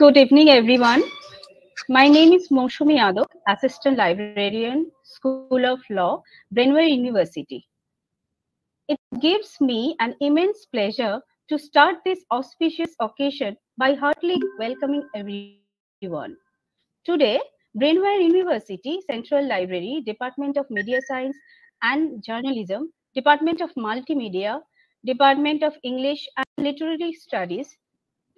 Good evening, everyone. My name is Moshumi Yadav, Assistant Librarian, School of Law, Brainware University. It gives me an immense pleasure to start this auspicious occasion by heartily welcoming everyone. Today, Brainware University, Central Library, Department of Media Science and Journalism, Department of Multimedia, Department of English and Literary Studies,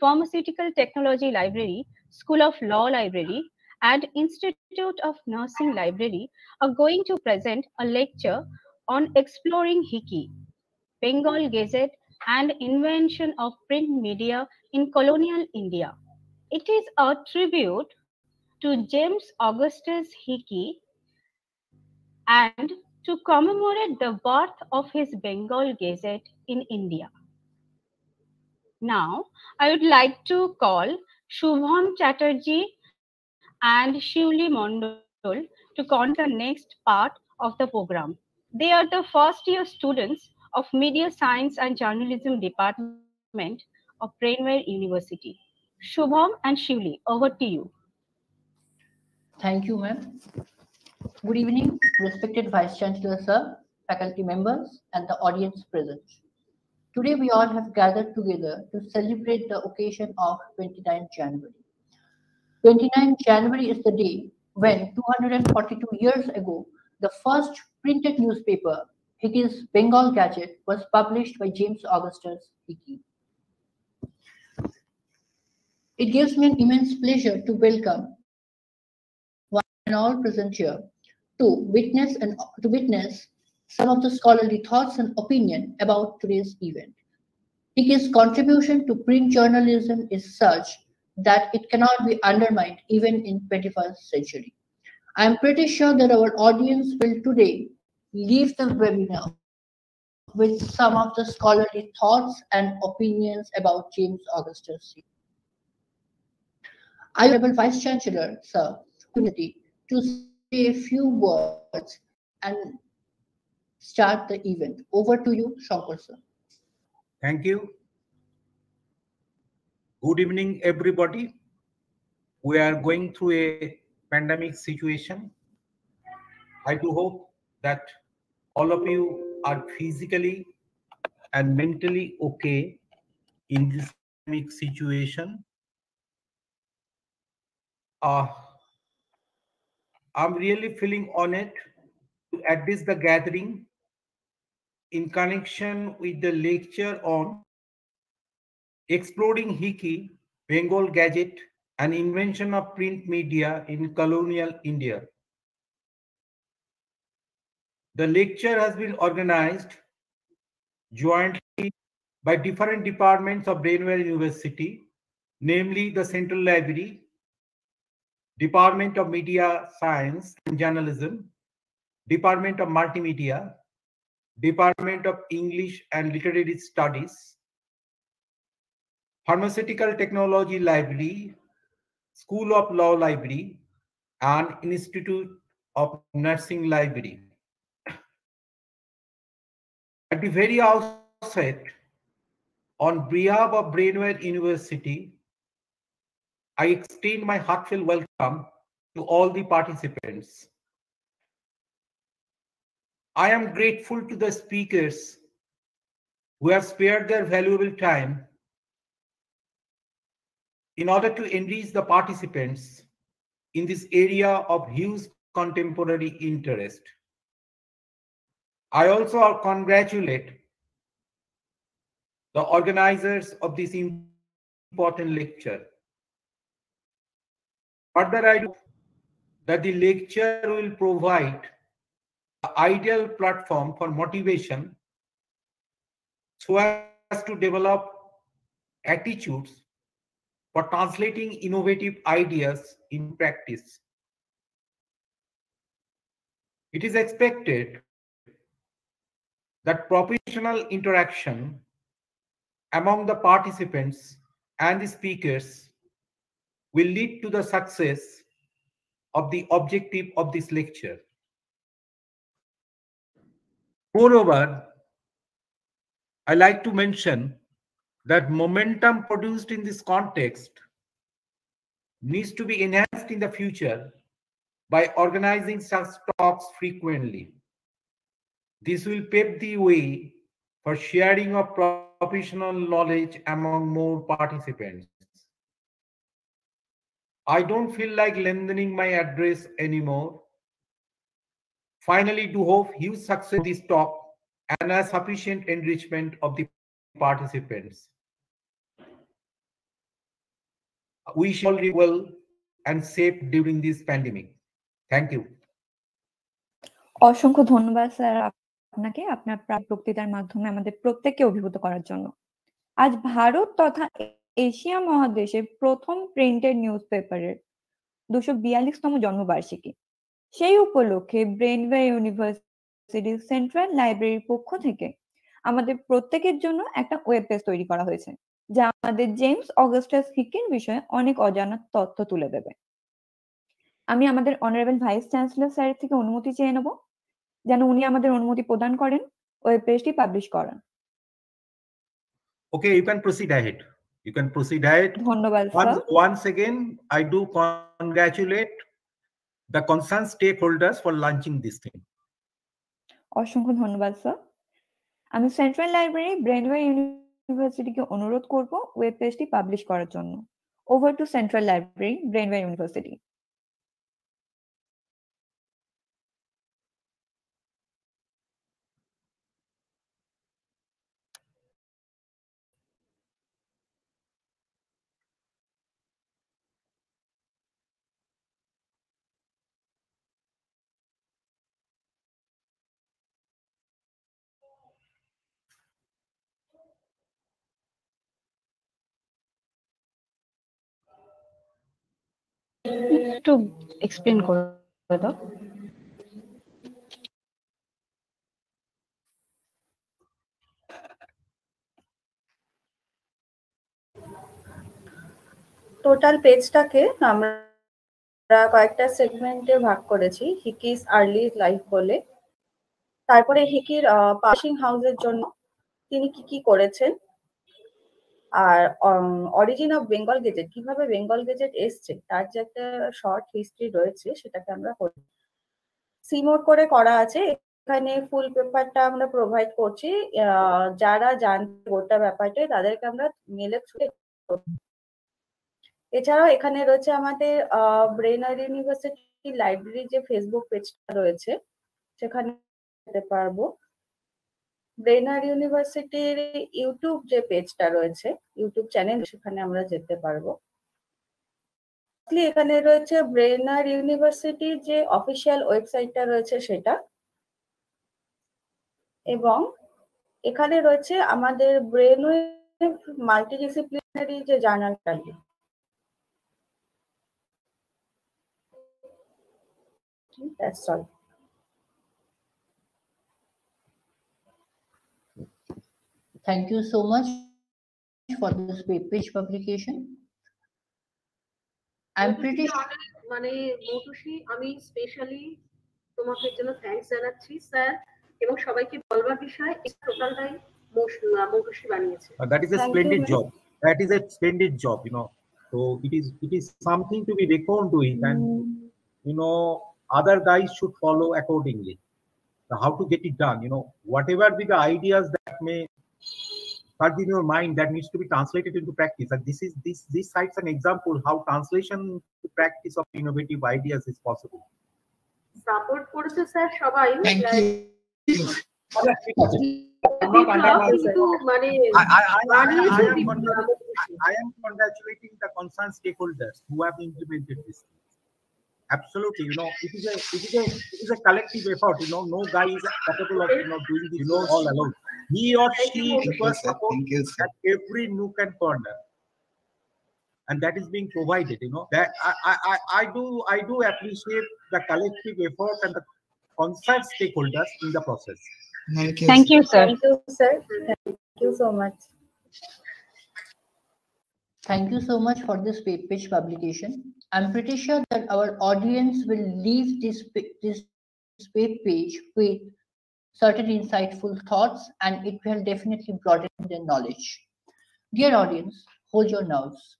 Pharmaceutical Technology Library, School of Law Library, and Institute of Nursing Library are going to present a lecture on exploring Hicky, Bengal Gazette, and invention of print media in colonial India. It is a tribute to James Augustus Hicky and to commemorate the birth of his Bengal Gazette in India. Now, I would like to call Shubham Chatterjee and Shivli Mondol to conduct the next part of the program. They are the first year students of Media Science and Journalism Department of Brainware University. Shubham and Shivli, over to you. Thank you, ma'am. Good evening, respected Vice Chancellor, sir, faculty members, and the audience present. Today, we all have gathered together to celebrate the occasion of 29 January. 29 January is the day when 242 years ago, the first printed newspaper, Hicky's Bengal Gazette, was published by James Augustus Hicky. It gives me an immense pleasure to welcome one and all present here to witness and to witness some of the scholarly thoughts and opinion about today's event. Hicky's contribution to print journalism is such that it cannot be undermined even in 21st century. I am pretty sure that our audience will today leave the webinar with some of the scholarly thoughts and opinions about James Augustus. I, Honorable Vice Chancellor, sir, to say a few words and start the event. Over to you, Shankar sir. Thank you. Good evening, everybody. We are going through a pandemic situation. I do hope that all of you are physically and mentally okay in this pandemic situation. Uh, I'm really feeling honored to address the gathering in connection with the lecture on Exploring Hicky, Bengal Gazette, and Invention of Print Media in Colonial India. The lecture has been organized jointly by different departments of Brainware University, namely the Central Library, Department of Media Science and Journalism, Department of Multimedia, Department of English and Literary Studies, Pharmaceutical Technology Library, School of Law Library, and Institute of Nursing Library. At the very outset, on behalf of Brainware University, I extend my heartfelt welcome to all the participants. I am grateful to the speakers who have spared their valuable time in order to enrich the participants in this area of huge contemporary interest. I also congratulate the organizers of this important lecture. Further, I hope that the lecture will provide ideal platform for motivation so as to develop attitudes for translating innovative ideas in practice. It is expected that professional interaction among the participants and the speakers will lead to the success of the objective of this lecture. Moreover, I like to mention that momentum produced in this context needs to be enhanced in the future by organizing such talks frequently. This will pave the way for sharing of professional knowledge among more participants. I don't feel like lengthening my address anymore. Finally, to hope huge success this talk and a sufficient enrichment of the participants. We shall be well and safe during this pandemic. Thank you. অসংখ্য ধন্যবাদ sir আপনাকে আপনার প্রায় বক্তৃতার মাধ্যমে আমাদের প্রত্যেককে অভিভূত করার জন্য আজ ভারত তথা এশিয়া মহাদেশের প্রথম প্রিন্টেড নিউজ পেপারের দুশো বিয়াল্লিশতম জন্মবার্ষিকী সেই উপলক্ষে ব্রেনওয়ে ইউনিভার্সিটির সেন্ট্রাল লাইব্রেরির পক্ষ থেকে আমাদের প্রত্যেকের জন্য একটা ওয়েব পেজ তৈরি করা হয়েছে যা আমাদের জেমস অগাস্টাস হিকের বিষয়ে অনেক অজানা তথ্য তুলে দেবে আমি আমাদের অনারেবল ভাইস চ্যান্সেলর স্যারের থেকে অনুমতি চেয়ে নেব যেন উনি আমাদের অনুমতি প্রদান করেন ওয়েব পেজটি পাবলিশ করান Okay, you can proceed ahead. You can proceed ahead. ধন্যবাদ sir Once, once again, I do congratulate the concerned stakeholders for launching this thing. অসংখ্য ধন্যবাদ স্যার আমি সেন্ট্রাল লাইব্রেরি ব্রেনওয়ে ইউনিভার্সিটিকে অনুরোধ করব ওয়েব পেজটি পাবলিশ করার জন্য। Over to central library Brainware University একটু এক্সপ্লেন করে দাও। টোটাল পেজটাকে আমরা কয়েকটা সেগমেন্টে ভাগ করেছি হিকিস আর্লি লাইফ বলে। তারপরে হিকির পাশিং হাউসের জন্য তিনি কি কি করেছেন? আর অরিজিন অফ বেঙ্গল গেজেট কীভাবে বেঙ্গল গেজেট এসছে, তার যে একটা শর্ট হিস্ট্রি রয়েছে, সেটাকে আমরা করি সিমোট করে করা আছে, এখানে ফুল পেপারটা আমরা প্রোভাইড করছি যারা জানতে গোটা ব্যাপারটা, তাদেরকে আমরা মেলে এছাড়াও এখানে রয়েছে আমাদের ব্রেনার ইউনিভার্সিটি লাইব্রেরি যে ফেসবুক পেজটা রয়েছে, সেখানে পারব। ব্রেনার ইউনিভার্সিটির ইউটিউব যে পেজটা রয়েছে ইউটিউব চ্যানেল সেখানে আমরা যেতে পারব। এখানে রয়েছে ব্রেনার ইউনিভার্সিটির যে অফিসিয়াল ওয়েবসাইটটা রয়েছে সেটা। এবং এখানে রয়েছে আমাদের ব্রেনওয়ে মাল্টিডিসিপ্লিনারি যে জার্নালটা That's all. Thank you so much for this web page publication. I'm pretty sure. মানে মৌটুসি আমি স্পেশালি তোমাকে জন্য থ্যাঙ্কস জানাচ্ছি স্যার এবং সবাইকে বলবার বিষয় এই টোটালটাই মৌটুসি বানিয়েছে Uh, that is a Thank you, splendid ma'am. job. That is a splendid job, you know. So it is it is something to be reckoned to it, and you know other guys should follow accordingly. So how to get it done, you know, whatever be the ideas that may start in your mind that needs to be translated into practice. And this is this this cites an example how translation to practice of innovative ideas is possible. Support করেছে sir সবাই Thank like, you. কিন্তু মানে I, I, I, I, বানিয়েছে I am the- congra- Moutushi. I am congratulating the concerned stakeholders who have implemented this. Absolutely, you know, it is a it is a it is a collective effort. You know, no guy is capable of you know doing this all alone. He or she okay, at every nook and corner. And that is being provided, you know. That I, I, I do I do appreciate the collective effort and the concerned stakeholders in the process. Thank you, Thank you sir. Thank you, sir. Thank you so much. Thank you so much for this page publication. I'm pretty sure that our audience will leave this this web page with certain insightful thoughts and it will definitely broaden their knowledge. Dear audience, hold your nerves.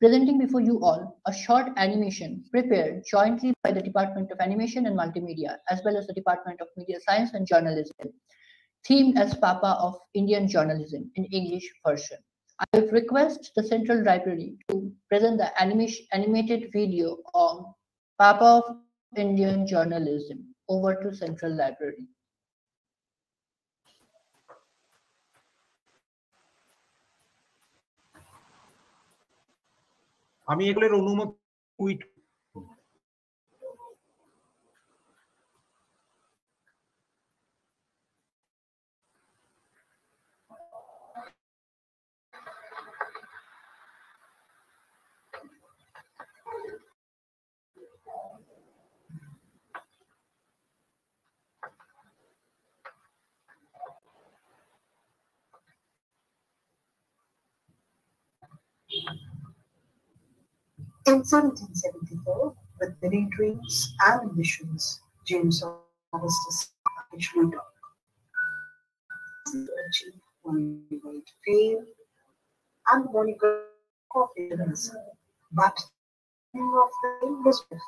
Presenting before you all a short animation prepared jointly by the Department of Animation and Multimedia as well as the Department of Media Science and Journalism, themed as Papa of Indian Journalism in English version. I request the Central Library to present the animation, animated video on Papa of Indian Journalism. Over to Central Library. আমি এগুলোর অনুমতি টুইট In 1774, with many dreams and ambitions, James Augustus actually took to achieve worldwide fame and the moniker of Indianism. But the of fame was different.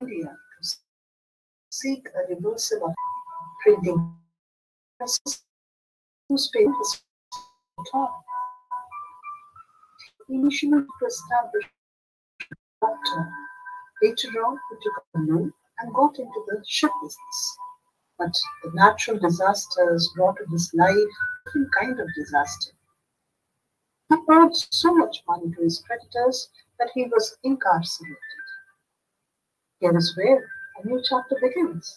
India to seek a reversal of printing presses whose initially to establish a doctor. Later on, he took a loan and got into the ship business. But the natural disasters brought to his life different kind of disaster. He owed so much money to his creditors that he was incarcerated. Here is where a new chapter begins.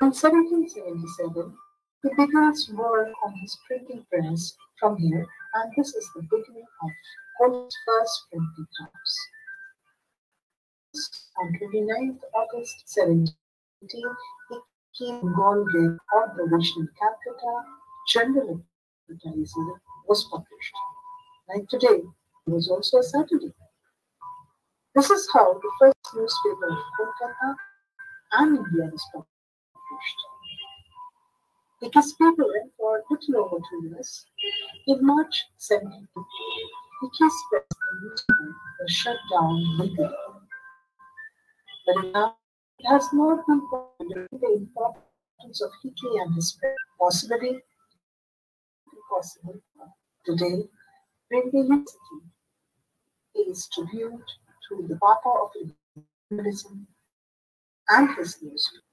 In 1777, he begins work on his printing press from here and this is the beginning of Cole's first printing house. On 29th August 1718, he Golgate on the National Calcutta General Advertiser was published. Like today, it was also a Saturday. This is how the first newspaper of Kolkata and India was published. It was prevalent for little over two years. In March 17, the was shut down legally. But now it has not been considered the importance of Hicky and his press. Possibly, impossible. Today, Radio University pays tribute to the Papa of Liberalism and his newspaper.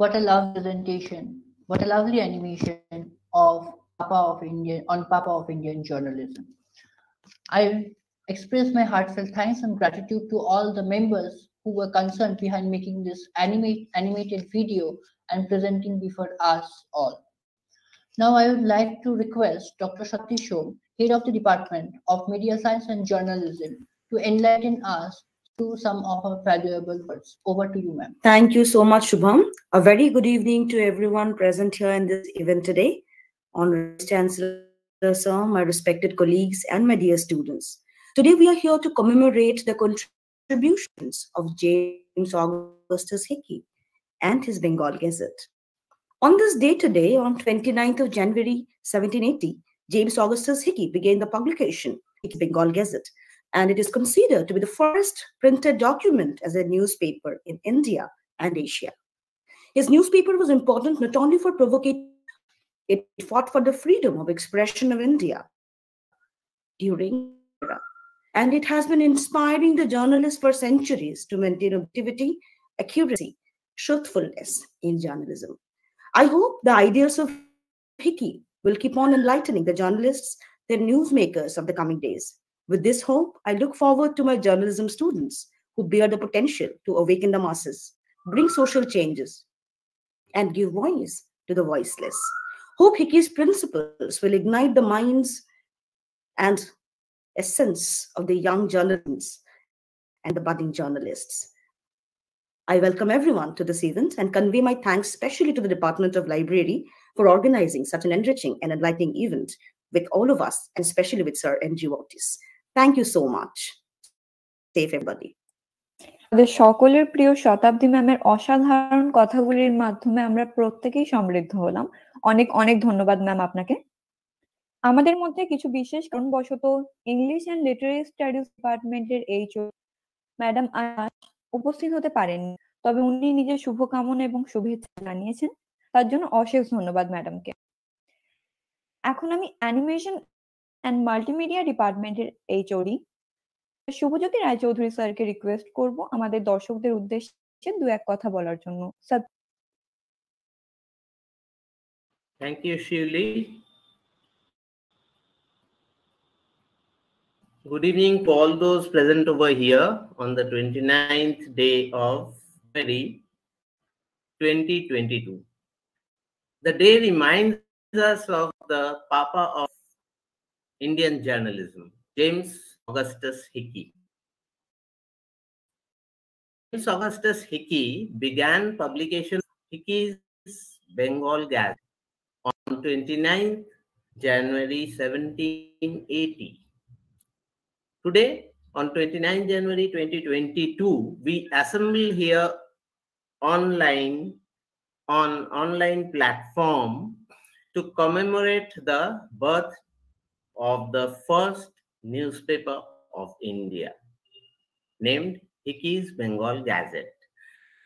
What a lovely presentation. What a lovely animation of Papa of Indian on Papa of Indian journalism. I express my heartfelt thanks and gratitude to all the members who were concerned behind making this animate, animated video and presenting before us all. Now I would like to request Dr. Shakti Shom, Head of the Department of Media Science and Journalism, to enlighten us through some of our valuable words. Over to you, ma'am. Thank you so much, Shubham. A very good evening to everyone present here in this event today. Honorable Chancellor, sir, my respected colleagues, and my dear students. Today we are here to commemorate the contributions of James Augustus Hicky and his Bengal Gazette. On this day today, on 29th of January 1780, James Augustus Hicky began the publication, Hicky Bengal Gazette, and it is considered to be the first printed document as a newspaper in India and Asia. His newspaper was important not only for provoking, it fought for the freedom of expression of India during and it has been inspiring the journalists for centuries to maintain objectivity, accuracy, truthfulness in journalism. I hope the ideals of Hicky will keep on enlightening the journalists, the newsmakers of the coming days. With this hope, I look forward to my journalism students who bear the potential to awaken the masses, bring social changes, and give voice to the voiceless. Hope Hicky's principles will ignite the minds and essence of the young journalists and the budding journalists. I welcome everyone to this event and convey my thanks especially to the Department of Library for organizing such an enriching and enlightening event with all of us, and especially with Sir N.G. Otis. So much. Safe, everybody. আমাদের সকলের প্রিয় শতাব্দী ম্যামের অসাধারণ কথাগুলির মাধ্যমে আমরা প্রত্যেকেই সমৃদ্ধ হলাম। অনেক অনেক ধন্যবাদ ম্যাম আপনাকে। আমাদের মধ্যে কিছু বিশেষ কারণবশত ইংলিশ অ্যান্ড লিটারেরি স্টাডিজ ডিপার্টমেন্টের এইচ ম্যাডাম উপস্থিত হতে পারেননি তবে উনি নিজের শুভকামনা এবং শুভেচ্ছা জানিয়েছেন। তার জন্য অশেষ ধন্যবাদ ম্যাডামকে। এখন আমি অ্যানিমেশন অ্যান্ড মাল্টিমিডিয়া ডিপার্টমেন্টের এইচওডি শুভজ্যোতি রায়চৌধুরী স্যারকে রিকোয়েস্ট করব আমাদের দর্শকদের উদ্দেশ্যে দু এক কথা বলার জন্য sir Thank you, Shivli. Good evening to all those present over here on the 29th day of February 2022. The day reminds us of the Papa of Indian journalism, James Augustus Hicky. James Augustus Hicky began publication of Hicky's Bengal Gazette on 29th January 1780. Today, on 29 January 2022, we assemble here online on online platform to commemorate the birth of the first newspaper of India, named Hicky's Bengal Gazette.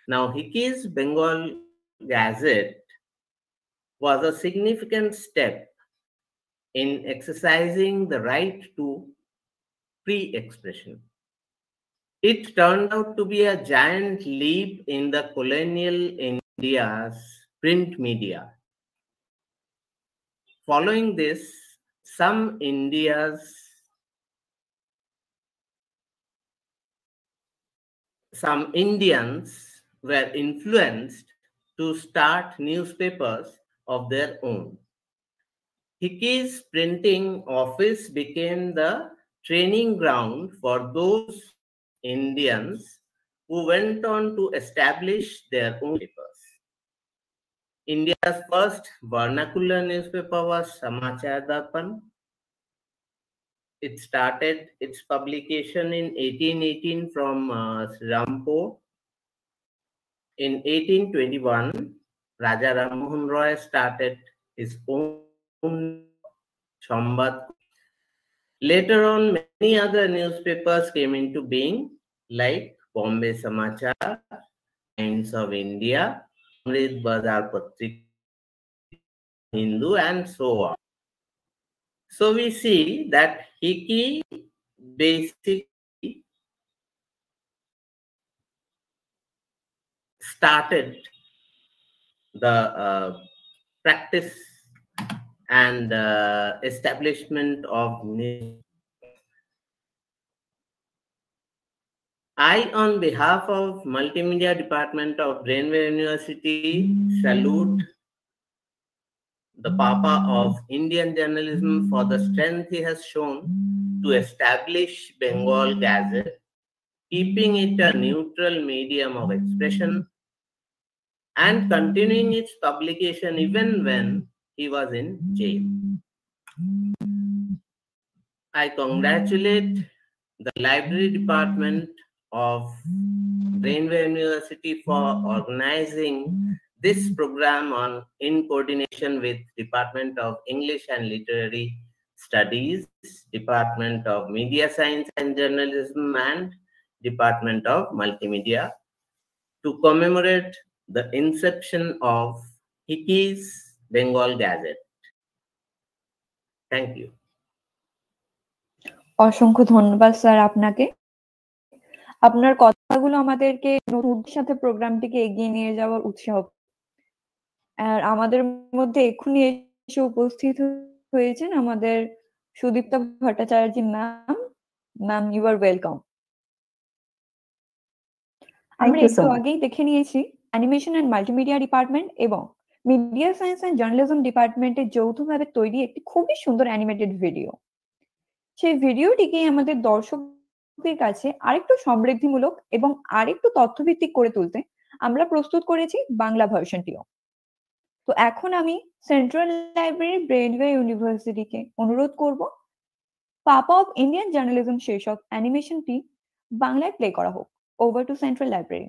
Now, Hicky's Bengal Gazette was a significant step in exercising the right to free expression. It turned out to be a giant leap in the colonial India's print media. Following this, some India's some Indians were influenced to start newspapers of their own. Hicky's printing office became the training ground for those Indians who went on to establish their own papers. India's first vernacular newspaper was Samachar Darpan. It started its publication in 1818 from uh, Rampur. In 1821, Raja Ram Mohan Roy started his own Sambad. Later on, many other newspapers came into being, like Bombay Samachar, Times of India, Amrit Bazar Patrik, Hindu, and so on. So we see that Hicky basically started the uh, practice and uh, establishment of I, on behalf of Multimedia Department of Brainware University, salute the Papa of Indian journalism for the strength he has shown to establish Bengal Gazette, keeping it a neutral medium of expression and continuing its publication even when he was in jail. I congratulate the library department of Brainware University for organizing this program on in coordination with Department of English and Literary Studies, Department of Media Science and Journalism, and Department of Multimedia to commemorate the inception of Hicky's Bengal Gazette. Thank you. অসংখ্য ধন্যবাদ sir আপনাকে আপনার কথাগুলো আমাদেরকে নতুন সাথে প্রোগ্রামটিকে এগিয়ে নিয়ে যাওয়ার উৎসাহ আর আমাদের মধ্যে এক্ষুনি এসে উপস্থিত হয়েছেন আমাদের Sudipta Bhattacharya ma'am ma'am you are welcome আমরা একটু আগেই দেখে নিয়েছি অ্যানিমেশন অ্যান্ড মাল্টিমিডিয়া ডিপার্টমেন্ট এবং মিডিয়া সায়েন্স অ্যান্ড জার্নালিজম ডিপার্টমেন্টের যৌথভাবে তৈরি একটি খুবই সুন্দর অ্যানিমেটেড ভিডিও সেই ভিডিওটিকে আমাদের দর্শকদের কাছে আরেকটু সমৃদ্ধিমূলক এবং আরেকটু তথ্যভিত্তিক করে তুলতে আমরা প্রস্তুত করেছি বাংলা ভার্সনটিও। তো এখন আমি সেন্ট্রাল লাইব্রেরি ব্রেনওয়ে ইউনিভার্সিটিকে অনুরোধ করব। পাপা অফ ইন্ডিয়ান জার্নালিজম শীর্ষক অ্যানিমেশনটি বাংলায় প্লে করা হোক। ওভার টু সেন্ট্রাল লাইব্রেরি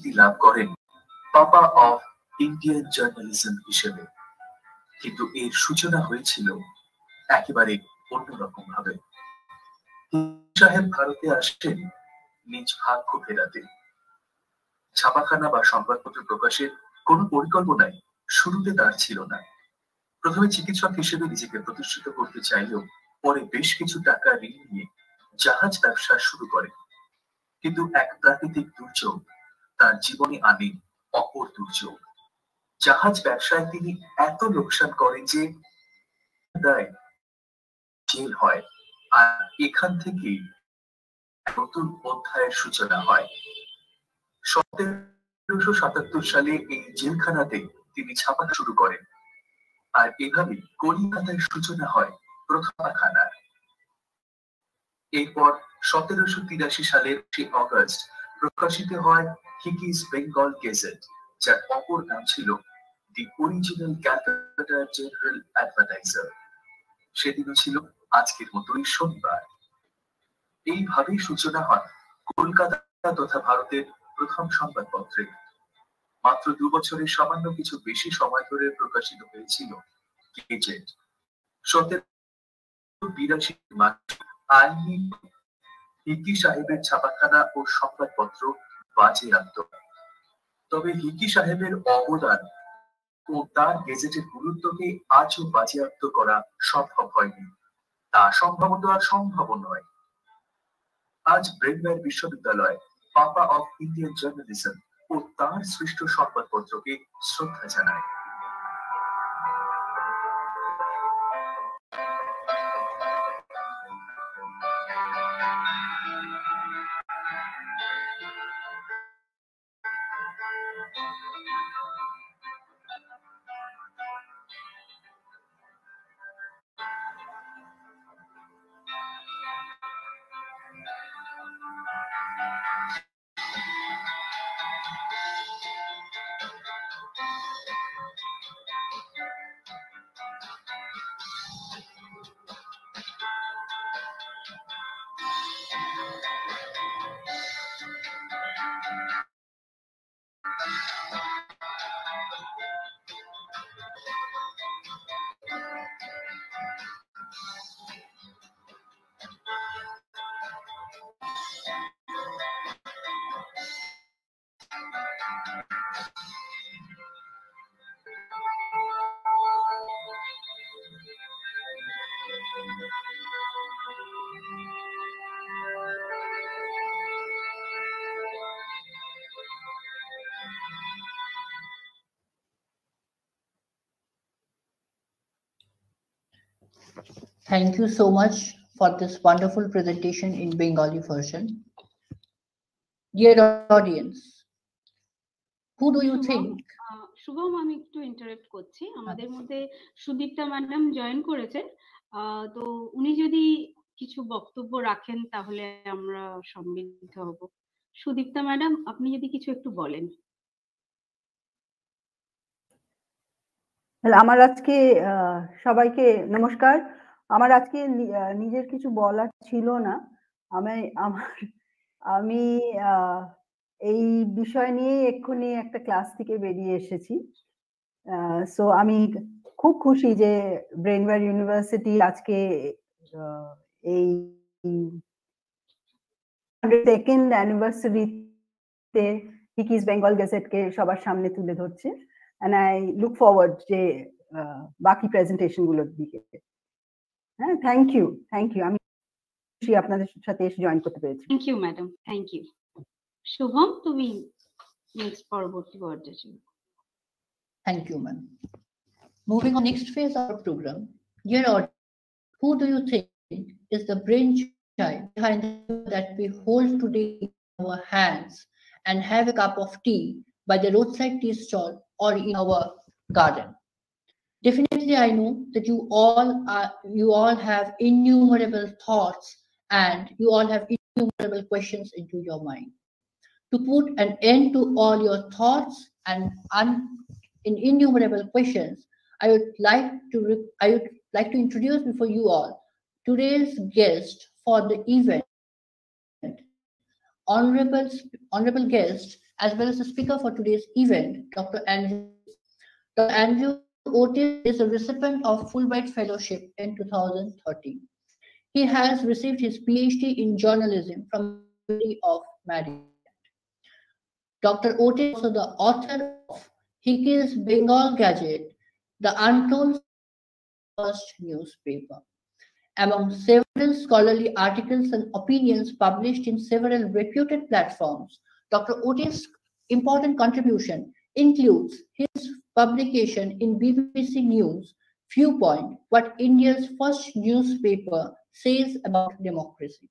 লাভ করেন পাপা অফ ইন্ডিয়ান জার্নালিজম হিসেবে। কিন্তু এর সূচনা হয়েছিল একেবারে অন্যরকম ভাবে সাহেব ভারতে আসেন নিজ ভাগ্য ফেরাতে। ছাপাখানা বা সংবাদপত্র প্রকাশের কোন পরিকল্পনাই শুরুতে তার ছিল না। প্রথমে চিকিৎসক হিসেবে নিজেকে প্রতিষ্ঠিত করতে চাইলেও পরে বেশ কিছু টাকা ঋণ নিয়ে জাহাজ ব্যবসা শুরু করে। কিন্তু এক প্রাকৃতিক দুর্যোগ তার জীবনে আনে অপর দুর্যোগ। জাহাজ ব্যবসায় তিনি এত লোকসান করেন যে জেল হয় আর এখান থেকেই নতুন অধ্যায়ের সূচনা হয়। সতেরোশো সাতাত্তর সালে এই জেলখানাতে তিনি ছাপা শুরু করেন আর এভাবে কলিকাতায় সূচনা হয় প্রথমাখানার। এরপর সতেরোশো তিরাশি সালের সে অগস্ট প্রকাশিত হয় হিকিস বেঙ্গল গেজেট, যার অপর নাম ছিল the original Calcutta General Advertiser. সেদিনও ছিল আজকের মতোই শনিবার। এইভাবেই সূচনা হয় কলকাতা তথা ভারতের প্রথম সংবাদপত্রে। মাত্র দু বছরের সামান্য কিছু বেশি সময় ধরে প্রকাশিত হয়েছিল গেজেট। সতেরো বিরাশি আইনি হিকি সাহেবের ছাপাখানা ও সংবাদপত্র বাজেয়াপ্ত তবে হিকি সাহেবের অবদান ও তার গেজেটের গুরুত্বকে আজও বাজেয়াপ্ত করা সম্ভব হয়নি। তা সম্ভবত আর সম্ভব নয়। আজ ব্রেনওয়্যার বিশ্ববিদ্যালয়, পাপা অফ ইন্ডিয়ান জার্নালিজম ও তার সৃষ্ট সংবাদপত্রকে শ্রদ্ধা জানায়। Thank you so much for this wonderful presentation in Bengali version. Dear audience, who do you think? আহ, শুভম আমি একটু ইন্টারাপ্ট করছি। আমাদের মধ্যে সুদীপ্তা ম্যাডাম জয়েন করেছেন। আহ, তো উনি যদি কিছু বক্তব্য রাখেন তাহলে আমরা সমৃদ্ধ হব। সুদীপ্তা ম্যাডাম আপনি যদি কিছু একটু বলেন। তাহলে আমার আজকে আহ, সবাইকে নমস্কার। আমার আজকে নিজের কিছু বলার ছিল না। আমি, আমার, আমি এই বিষয় নিয়ে এক্ষুনি একটা ক্লাস থেকে বেরিয়ে এসেছি। সো আমি খুব খুশি যে ব্রেনওয়্যার ইউনিভার্সিটি আজকে এই সেকেন্ড অ্যানিভার্সারিতে হিকিস বেঙ্গল গেজেটকে সবার সামনে তুলে ধরছে। অ্যান্ড আই লুক ফরওয়ার্ড যে বাকি প্রেজেন্টেশনগুলোর দিকে। হ্যাঁ থ্যাংক ইউ থ্যাংক ইউ আমি খুশি আপনাদের সাথে এসে জয়েন করতে পেরেছি thank you madam thank you Shubham তুমি নেক্সট পরবর্তী পর্যায়ে চলো। Thank you, ma'am. Moving on next phase of our program. Dear audience, who do you think is the brainchild behind that we hold today in our hands and have a cup of tea by the roadside tea stall or in our garden? Definitely, I know that you all are you all have innumerable thoughts and you all have innumerable questions into your mind. To put an end to all your thoughts and un- in innumerable questions, I would like to I would like to introduce before you all today's guest for the event, honorable honorable guest as well as the speaker for today's event, Dr. Andrew. Dr. Andrew Otis is a recipient of Fulbright Fellowship in 2013. He has received his PhD in journalism from the University of Maryland. Dr. Otis is also the author of Hicky's Bengal Gazette, the untold first newspaper. Among several scholarly articles and opinions published in several reputed platforms, Dr. Otis' important contribution includes his publication in BBC News Viewpoint, What India's First Newspaper Says About Democracy.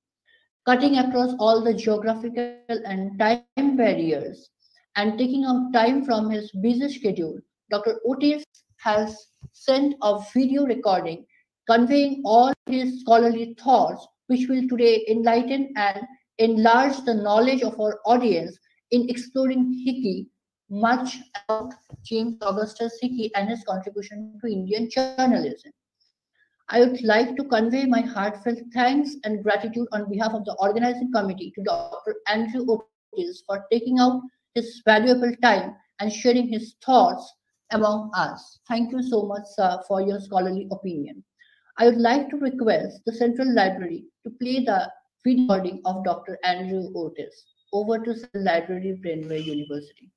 Cutting across all the geographical and time barriers and taking out time from his busy schedule, Dr. Otis has sent a video recording conveying all his scholarly thoughts, which will today enlighten and enlarge the knowledge of our audience in exploring Hicky, much about James Augustus Hicky and his contribution to Indian journalism. I would like to convey my heartfelt thanks and gratitude on behalf of the organizing committee to Dr. Andrew Otis for taking out his valuable time and sharing his thoughts among us. Thank you so much, sir, for your scholarly opinion. I would like to request the Central Library to play the recording of Dr. Andrew Otis. Over to the Library, Brainware University.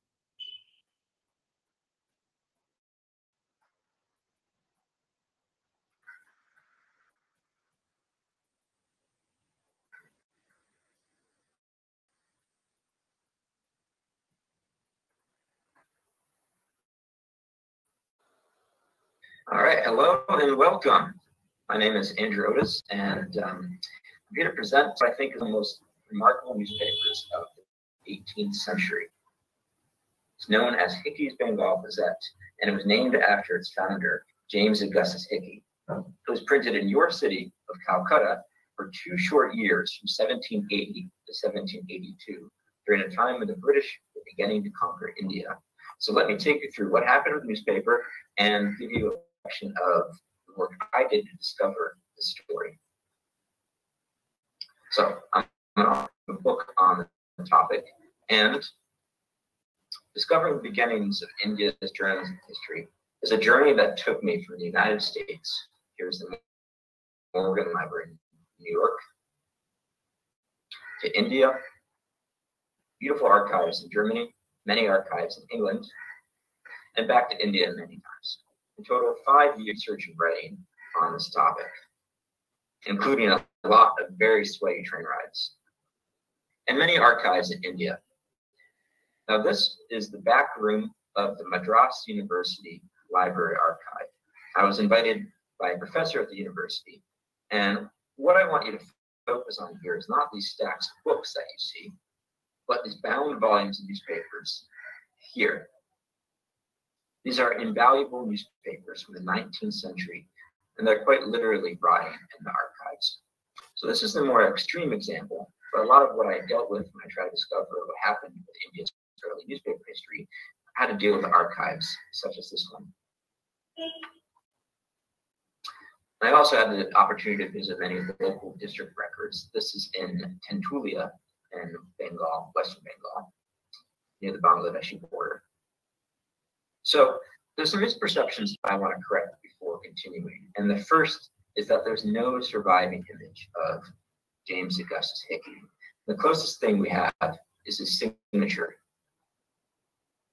All right, hello and welcome. My name is Andrew Otis, and um, I'm here to present what I think is the most remarkable newspapers of the 18th century. It's known as Hicky's Bengal Gazette, and it was named after its founder, James Augustus Hicky. It was printed in your city of Calcutta for two short years from 1780 to 1782, during a time when the British were beginning to conquer India. So let me take you through what happened with the newspaper and give you of the work I did to discover the story. So I'm going to a book on the topic and discovering the beginnings of India's journalism history is a journey that took me from the United States. Here's the Morgan Library in New York to India, beautiful archives in Germany, many archives in England, and back to India many times. In total, five years research and writing on this topic, including a lot of very sweaty train rides, and many archives in India. Now, this is the back room of the Madras University Library Archive. I was invited by a professor at the university, and what I want you to focus on here is not these stacks of books that you see, but these bound volumes of newspapers here. These are invaluable newspapers from the 19th century, and they're quite literally rotting in the archives. So this is the more extreme example, but a lot of what I dealt with when I tried to discover what happened with India's early newspaper history had to deal with archives such as this one. I also had the opportunity to visit many of the local district records. This is in Tentulia in Bengal, Western Bengal, near the Bangladeshi border. So there's some misperceptions I want to correct before continuing. And the first is that there's no surviving image of James Augustus Hicky. The closest thing we have is his signature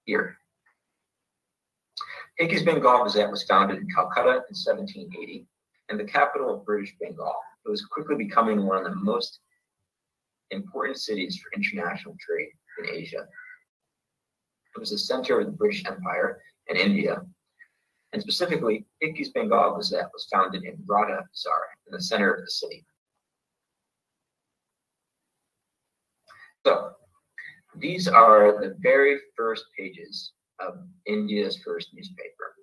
here. Hicky's Bengal Gazette was founded in Calcutta in 1780 and the capital of British Bengal. It was quickly becoming one of the most important cities for international trade in Asia. It was the center of the British Empire and India. And specifically, Hicky's Bengal Gazette was founded in Radha Bazar in the center of the city. So, these are the very first pages of India's first newspaper,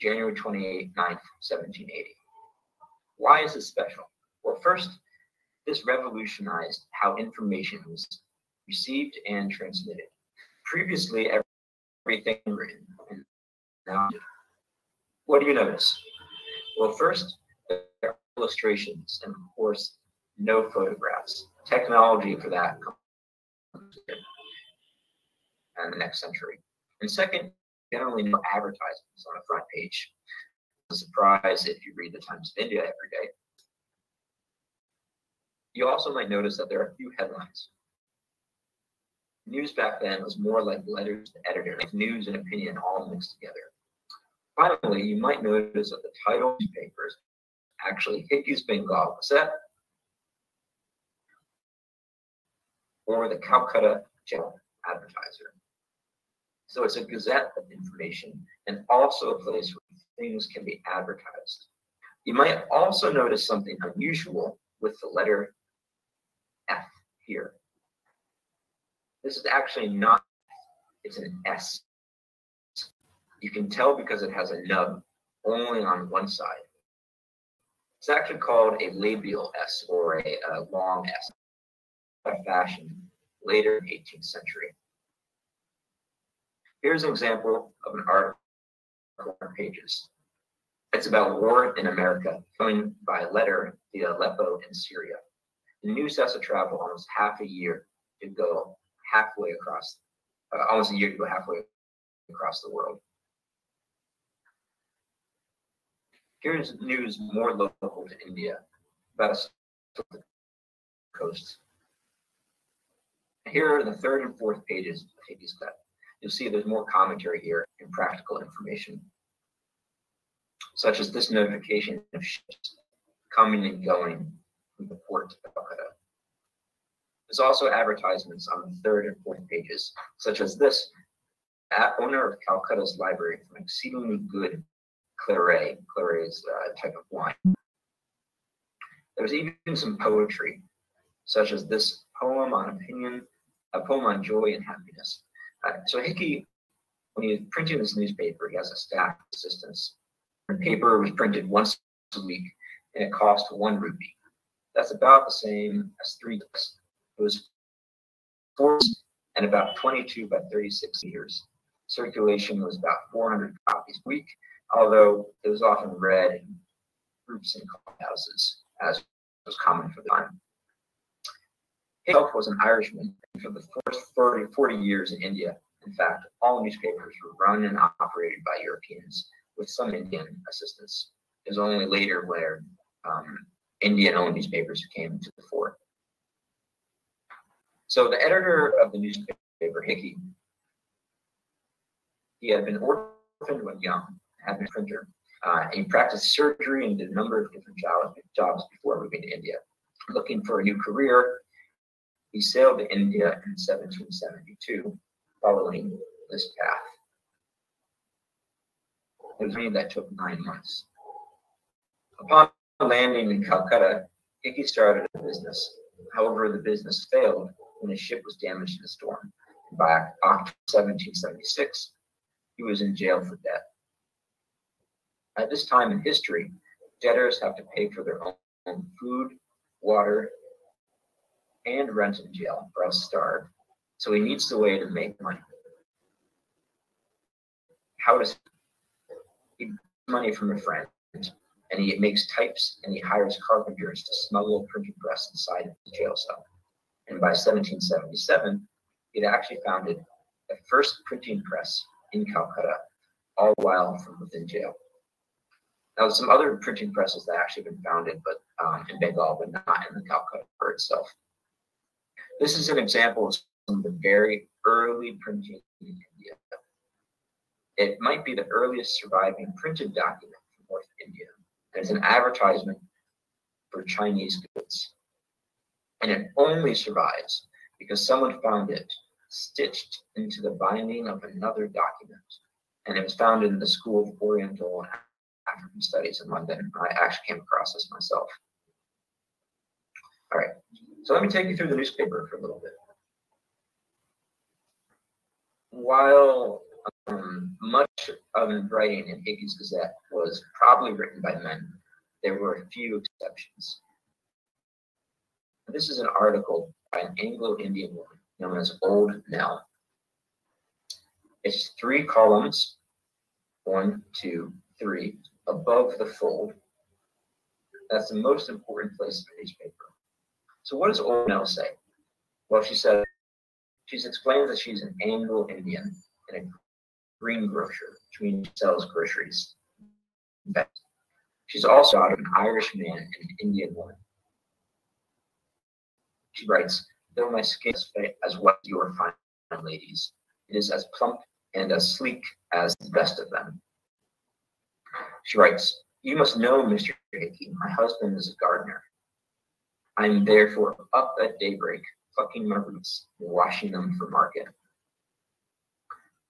January 28, 9th, 1780. Why is this special? Well, first, this revolutionized how information was received and transmitted. Previously, everything written. Now, what do you notice? Well, first, there are illustrations, and of course, no photographs. Technology for that comes in the next century. And second, generally no advertisements on the front page a surprise if you read the Times of India every day. You also might notice that there are a few headlines. News back then was more like letters to editor, news and opinion all mixed together. Finally, you might notice that the title of newspapers actually Hicky's Bengal Gazette or the Calcutta General Advertiser. So it's a gazette of information and also a place where things can be advertised. You might also notice something unusual with the letter F here. This is actually not, it's an S. You can tell because it has a nub only on one side. It's actually called a labial S or a, a long S, fashion later 18th century. Here's an example of an article pages. It's about war in America, coming by letter via Aleppo in Syria. The news has to travel almost half a year to go halfway across, uh, almost a year to go halfway across the world. Here's news more local to India about a coast. Here are the third and fourth pages of Hades Cut you'll see there's more commentary here and practical information, such as this notification of ships coming and going from the port of Calcutta. There's also advertisements on the third and fourth pages, such as this owner of Calcutta's library from exceedingly good claret. Claret is a type of wine. There's even some poetry, such as this poem on opinion, a poem on joy and happiness. Uh, so Hicky, when he was printing this newspaper, he has a staff of assistants. The paper was printed once a week, and it cost one rupee. That's about the same as three books. It was four and about 22 by 36 meters. Circulation was about 400 copies a week, although it was often read in groups and houses, as was common for the time himself was an Irishman for the first 30, 40 years in India. In fact, all newspapers were run and operated by Europeans with some Indian assistance. It was only later where um, Indian-owned newspapers came to the fore. So the editor of the newspaper, Hicky, he had been orphaned when young, had been a printer. Uh, he practiced surgery and did a number of different jobs, jobs before moving to India. Looking for a new career, he sailed to India in 1772, following this path. It was that took nine months. Upon landing in Calcutta, Hicky started a business. However, the business failed when his ship was damaged in a storm. By October 1776, he was in jail for debt. At this time in history, debtors have to pay for their own food, water, and rent in jail or else starve. So he needs the way to make money. How does he gets money from a friend and he makes types and he hires carpenters to smuggle printing press inside the jail cell. And by 1777, he'd actually founded the first printing press in Calcutta, all while from within jail. Now, there's some other printing presses that actually been founded, but um, in Bengal, but not in the Calcutta itself. This is an example of some of the very early printing in India. It might be the earliest surviving printed document from North India. It's an advertisement for Chinese goods. And it only survives because someone found it stitched into the binding of another document. And it was found in the School of Oriental and African Studies in London. I actually came across this myself. All right, so let me take you through the newspaper for a little bit. While um, much of the writing in Hicky's Gazette was probably written by men, there were a few exceptions. This is an article by an Anglo-Indian woman known as Old Nell. It's three columns, one, two, three, above the fold. That's the most important place in the newspaper. So what does Old Nell say? Well, she said, she's explained that she's an Anglo-Indian and a greengrocer, which means she sells groceries. She's also an Irish man and an Indian woman. She writes, though my skin is as white as your fine ladies, it is as plump and as sleek as the best of them. She writes, You must know, Mr. Hicky, my husband is a gardener. I am therefore up at daybreak, plucking my roots washing them for market.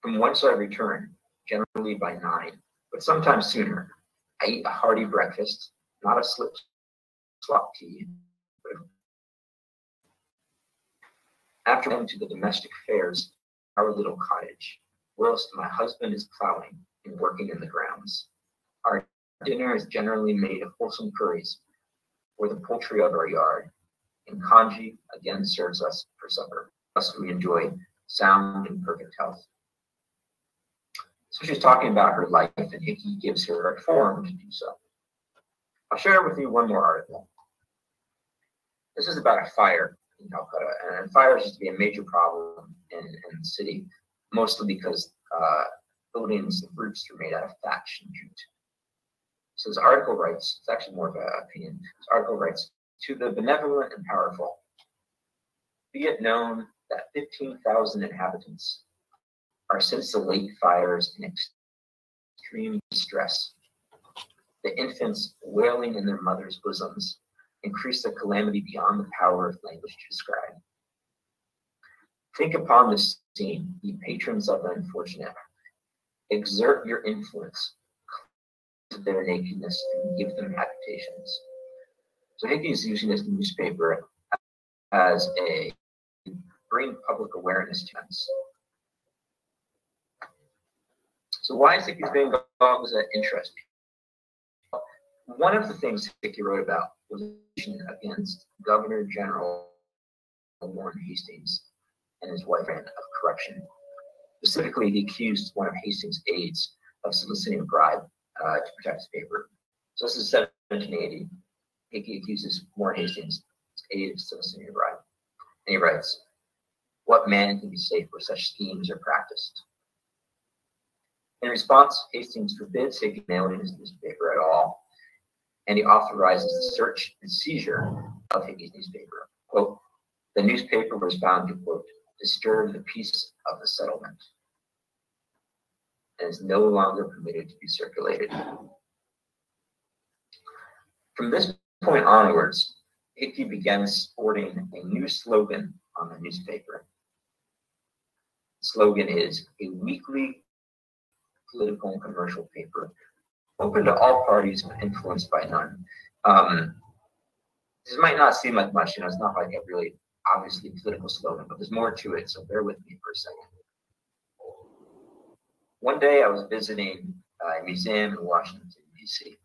From whence I return, generally by nine, but sometimes sooner. I eat a hearty breakfast, not a slip slop tea. After going to the domestic affairs, our little cottage, whilst my husband is plowing and working in the grounds. Our dinner is generally made of wholesome curries or the poultry of our yard, and Kanji again serves us for supper. Thus we enjoy sound and perfect health. So she's talking about her life, and Hicky gives her a forum to do so. I'll share with you one more article. This is about a fire in Calcutta, and fires used to be a major problem in, in the city, mostly because uh, buildings and roofs were made out of thatch and jute. So this article writes, it's actually more of an opinion. This article writes, to the benevolent and powerful, be it known that 15,000 inhabitants are since the late fires in extreme distress. The infants wailing in their mothers' bosoms increase the calamity beyond the power of language to describe. Think upon this scene, ye patrons of the unfortunate. Exert your influence to their nakedness and give them habitations. So Hicky is using this newspaper as a bring public awareness to us. So why is Hickey's Bengal was that interesting? One of the things Hicky wrote about against Governor General Warren Hastings and his wife of corruption. Specifically, he accused one of Hastings' aides of soliciting a bribe uh, to protect his paper. So this is 1780. Hicky accuses Warren Hastings' aide of soliciting a bribe. And he writes, What man can be safe where such schemes are practiced? In response, Hastings forbids Hicky mailing his newspaper at all, and he authorizes the search and seizure of Hicky's newspaper. Quote, the newspaper was found to, quote, disturb the peace of the settlement and is no longer permitted to be circulated. From this point onwards, Hicky began sporting a new slogan on the newspaper. The slogan is a weekly political and commercial paper, open to all parties but influenced by none. Um, this might not seem like much, you know, it's not like a really obviously political slogan, but there's more to it, so bear with me for a second. One day I was visiting a museum in Washington, D.C.,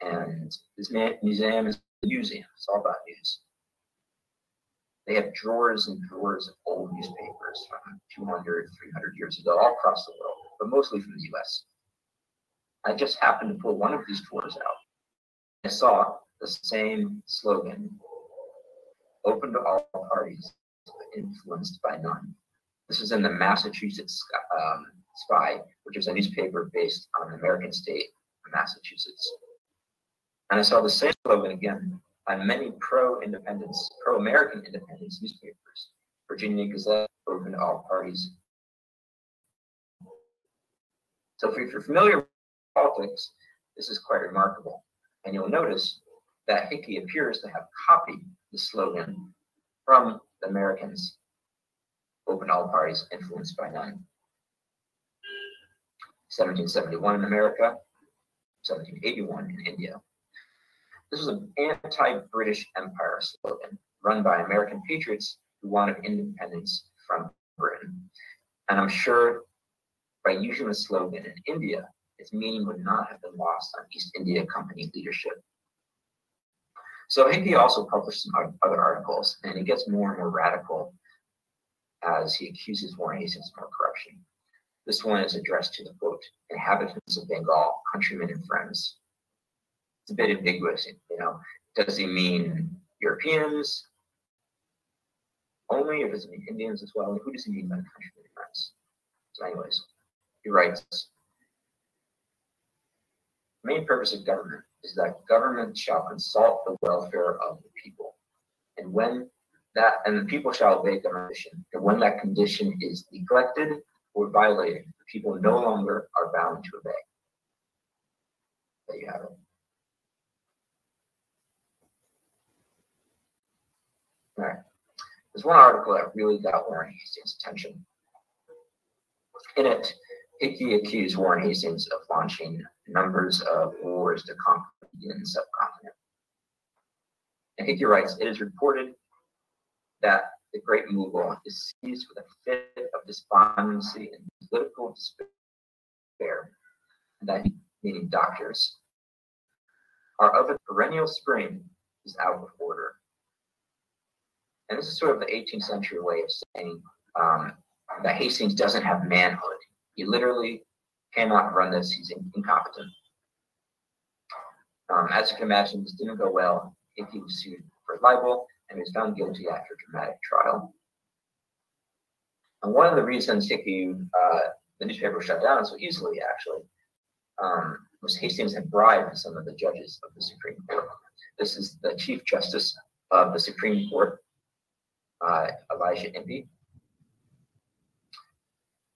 and this museum is a museum, it's all about news. They have drawers and drawers of old newspapers from 200, 300 years ago, all across the world, but mostly from the US. I just happened to pull one of these tours out. I saw the same slogan open to all parties, influenced by none. This is in the Massachusetts um, Spy, which is a newspaper based on the American state of Massachusetts. And I saw the same slogan again on many pro-independence, pro-American independence newspapers. Virginia Gazette, open to all parties. So if you're familiar politics, this is quite remarkable. And you'll notice that Hicky appears to have copied the slogan from the Americans, open all parties, influenced by none. 1771 in America, 1781 in India. This was an anti-British Empire slogan run by American patriots who wanted independence from Britain. And I'm sure by using the slogan in India, its meaning would not have been lost on East India Company leadership. So Hicky also published some other articles, and he gets more and more radical as he accuses Warren Hastings of more corruption. This one is addressed to the quote, inhabitants of Bengal, countrymen and friends. It's a bit ambiguous, you know. Does he mean Europeans only, or does he mean Indians as well? Who does he mean by countrymen and friends? So, anyways, he writes main purpose of government is that government shall consult the welfare of the people. And when that, and the people shall obey government condition. And when that condition is neglected or violated, the people no longer are bound to obey. There you have it. All right. There's one article that really got Warren Hastings' attention. In it, Hicky accused Warren Hastings of launching numbers of wars to conquer in the subcontinent. Hicky writes, it is reported that the great Mughal is seized with a fit of despondency and political despair, and that, meaning doctors, are of a perennial spring is out of order. And this is sort of the 18th century way of saying um, that Hastings doesn't have manhood. He literally cannot run this. He's incompetent. Um, as you can imagine, this didn't go well. Hicky was sued for libel and he was found guilty after a dramatic trial. And one of the reasons Hicky, uh, the newspaper shut down so easily, actually, um, was Hastings had bribed some of the judges of the Supreme Court. This is the Chief Justice of the Supreme Court, uh, Elijah Impey.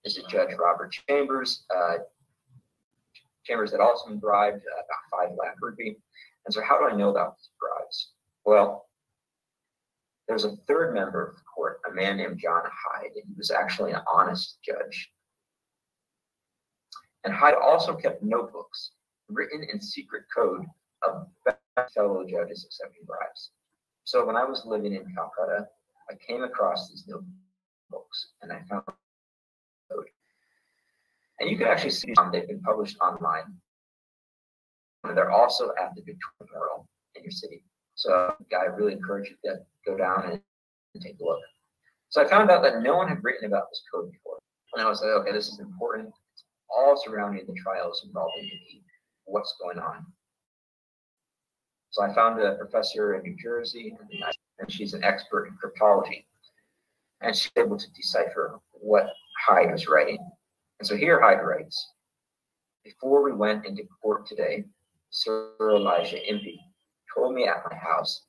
This is Judge Robert Chambers. Uh, Chambers had also been bribed uh, about five lakh rupee. And so, how do I know about these bribes? Well, there's a third member of the court, a man named John Hyde, and he was actually an honest judge. And Hyde also kept notebooks written in secret code of fellow judges accepting bribes. So when I was living in Calcutta, I came across these notebooks and I found code. And you can actually see them, they've been published online. And they're also at the Victoria Memorial in your city. So I really encourage you to go down and, and take a look. So I found out that no one had written about this code before. And I was like, okay, this is important. It's all surrounding the trials involving Hicky. What's going on? So I found a professor in New Jersey, and she's an expert in cryptology. And she's able to decipher what Hyde was writing. And so here Hyde writes, before we went into court today, Sir Elijah Impey told me at my house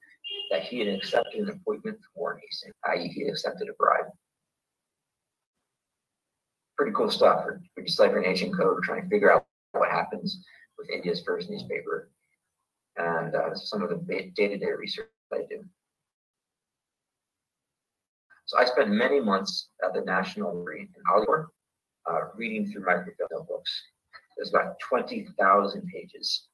that he had accepted an appointment for Warren i.e., he had accepted a bribe. Pretty cool stuff for, for deciphering ancient code, trying to figure out what happens with India's first newspaper. And uh, some of the day-to-day research I do. So I spent many months at the National Marine in Hollywood uh, reading through microfilm books. There's about 20,000 pages.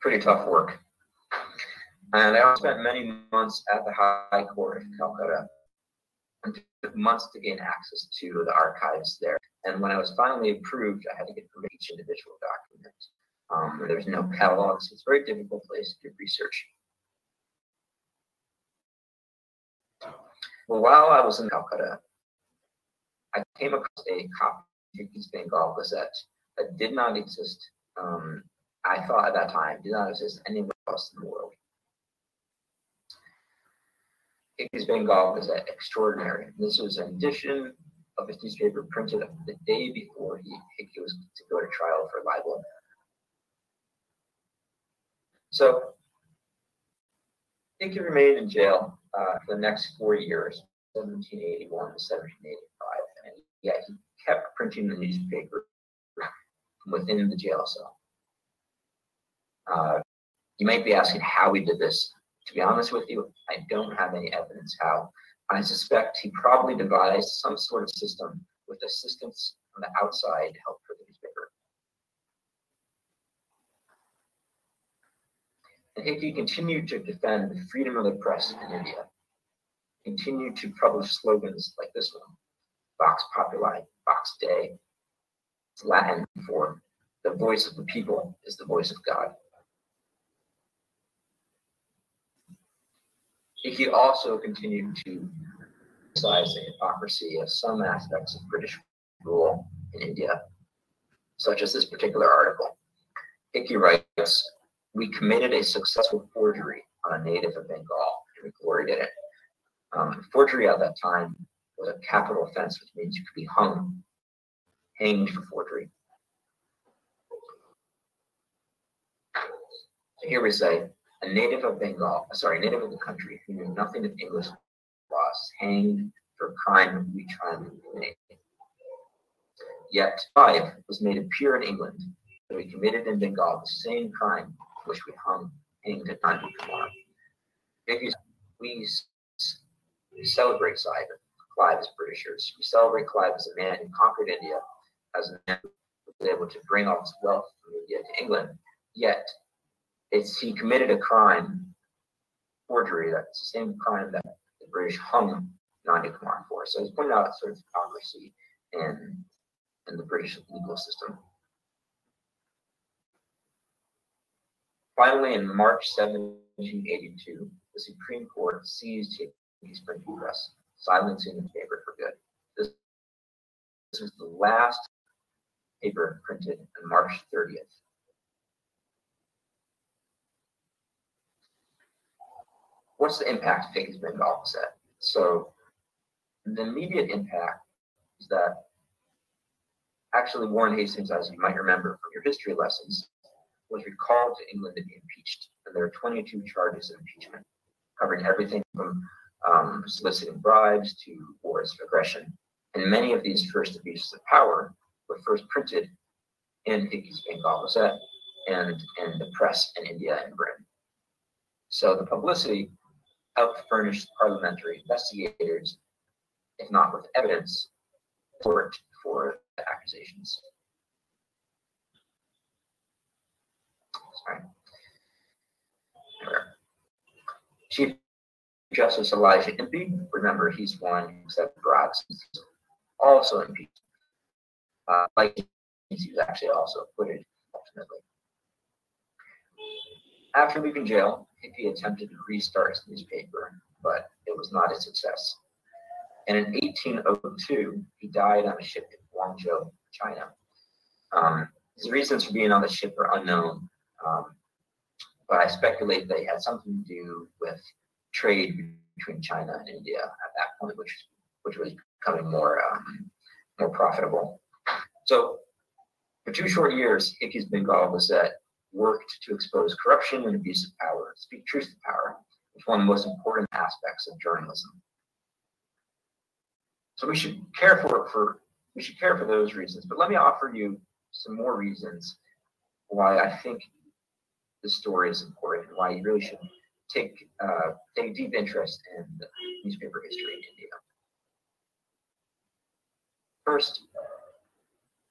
Pretty tough work. And I also spent many months at the High Court of Calcutta and took months to gain access to the archives there. And when I was finally approved, I had to get permission each individual document. Um, there's no catalogs. It's a very difficult place to do research. Well, while I was in Calcutta, I came across a copy of East Bengal Gazette that did not exist. Um, I thought at that time did not exist anywhere else in the world. Hicky's Bengal Gazette extraordinary. This was an edition of his newspaper printed the day before he, Hicky was to go to trial for libel. So Hickey remained in jail uh, for the next four years, 1781 to 1785. And yet he kept printing the newspaper within the jail cell. Uh, you might be asking how he did this. To be honest with you, I don't have any evidence how. I suspect he probably devised some sort of system with assistance from the outside to help for the newspaper. And Hicky continued to defend the freedom of the press in India, continued to publish slogans like this one, Vox Populi, Vox Dei. It's Latin for the voice of the people is the voice of God. He also continued to emphasize the hypocrisy of some aspects of British rule in India, such as this particular article. Hicky writes, we committed a successful forgery on a native of Bengal, and we gloried in it. Um, forgery at that time was a capital offense, which means you could be hung, hanged for forgery. Here we say, a native of Bengal, uh, sorry, a native of the country who knew nothing of English laws, hanged for crime we tried to eliminate. Yet, Clive was made a peer in England, that we committed in Bengal the same crime which we hung, hanged at Nandi Kumar. We celebrate Clive, Clive as Britishers. We celebrate Clive as a man who conquered India, as a man who was able to bring all his wealth from India to England. Yet it's he committed a crime, forgery. That's the same crime that the British hung Nandi Kumar for. So he's pointing out sort of hypocrisy in in the British legal system. Finally, in March 1782, the Supreme Court seized his printing press, silencing the paper for good. This, this was the last paper printed on March 30th, what's the impact of Hicky's Bengal Gazette? So the immediate impact is that actually Warren Hastings, as you might remember from your history lessons, was recalled to England to be impeached. And there are 22 charges of impeachment, covering everything from um, soliciting bribes to wars of aggression. And many of these first abuses of power were first printed in Hicky's Bengal Gazette and in the press in India and Britain. So the publicity helped furnish parliamentary investigators, if not with evidence, for, for the accusations. Sorry. Chief Justice Elijah Impey, remember he's one who said bribes, also impeached. Uh, like he was actually also acquitted ultimately. After leaving jail, Hicky attempted to restart his newspaper, but it was not a success. And in 1802, he died on a ship in Guangzhou, China. Um, his reasons for being on the ship are unknown, um, but I speculate they had something to do with trade between China and India at that point, which which was becoming more um, more profitable. So, for two short years, Hicky's Bengal Gazette worked to expose corruption and abuse of power, speak truth to power, which is one of the most important aspects of journalism. So we should care for for we should care for those reasons. But let me offer you some more reasons why I think this story is important and why you really should take uh, take deep interest in newspaper history in India. First,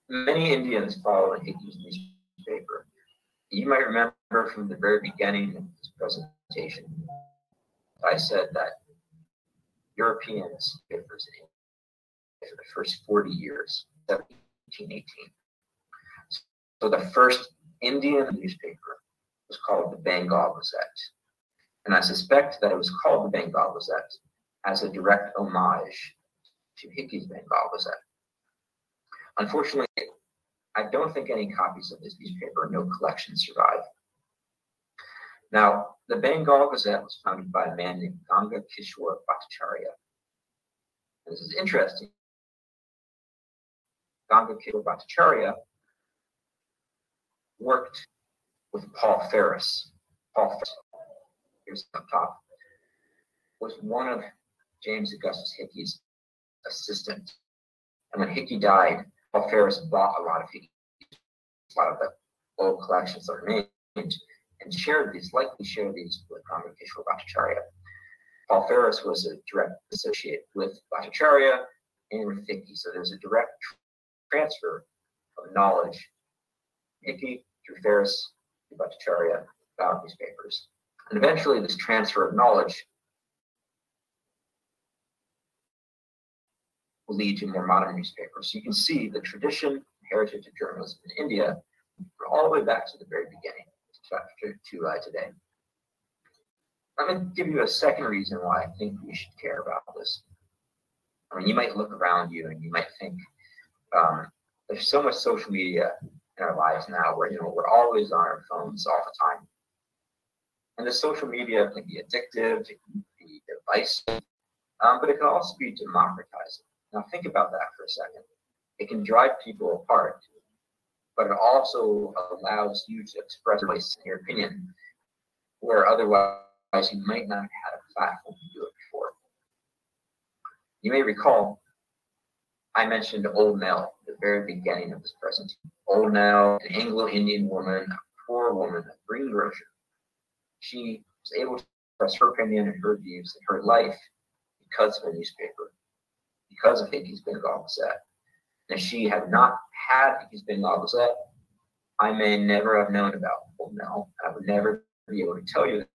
many Indians follow Hicky's newspaper You might remember from the very beginning of this presentation, I said that Europeans for the first 40 years, 1718. So the first Indian newspaper was called the Bengal Gazette. And I suspect that it was called the Bengal Gazette as a direct homage to Hicky's Bengal Gazette. Unfortunately, I don't think any copies of this newspaper, no collections survive. Now, the Bengal Gazette was founded by a man named Ganga Kishore Bhattacharya. This is interesting. Ganga Kishore Bhattacharya worked with Paul Ferris. Paul Ferris, here's up top, was one of James Augustus Hicky's assistants. And when Hicky died, Ferris bought a lot of a lot of the old collections that remained, and shared these, likely shared these with Kishore Bhattacharya. Paul Ferris was a direct associate with Bhattacharya and with so there's a direct transfer of knowledge, Hicky through Ferris to Bhattacharya about newspapers. And eventually this transfer of knowledge will lead to more modern newspapers. So you can see the tradition, heritage of journalism in India all the way back to the very beginning to, to uh, today. I'm going to give you a second reason why I think we should care about this. I mean, you might look around you and you might think um, there's so much social media in our lives now where you know we're always on our phones all the time. And the social media can be addictive, it can be divisive, um, but it can also be democratizing. Now think about that for a second. It can drive people apart, but it also allows you to express your opinion where otherwise you might not have had a platform to do it before. You may recall I mentioned Old Nell at the very beginning of this presentation. Old Nell, an Anglo-Indian woman, a poor woman, a greengrocer. She was able to express her opinion and her views and her life because of a newspaper, because of Hicky's Bengal Gazette. And if she had not had Hicky's Bengal Gazette, I may never have known about Old Nell. I would never be able to tell you.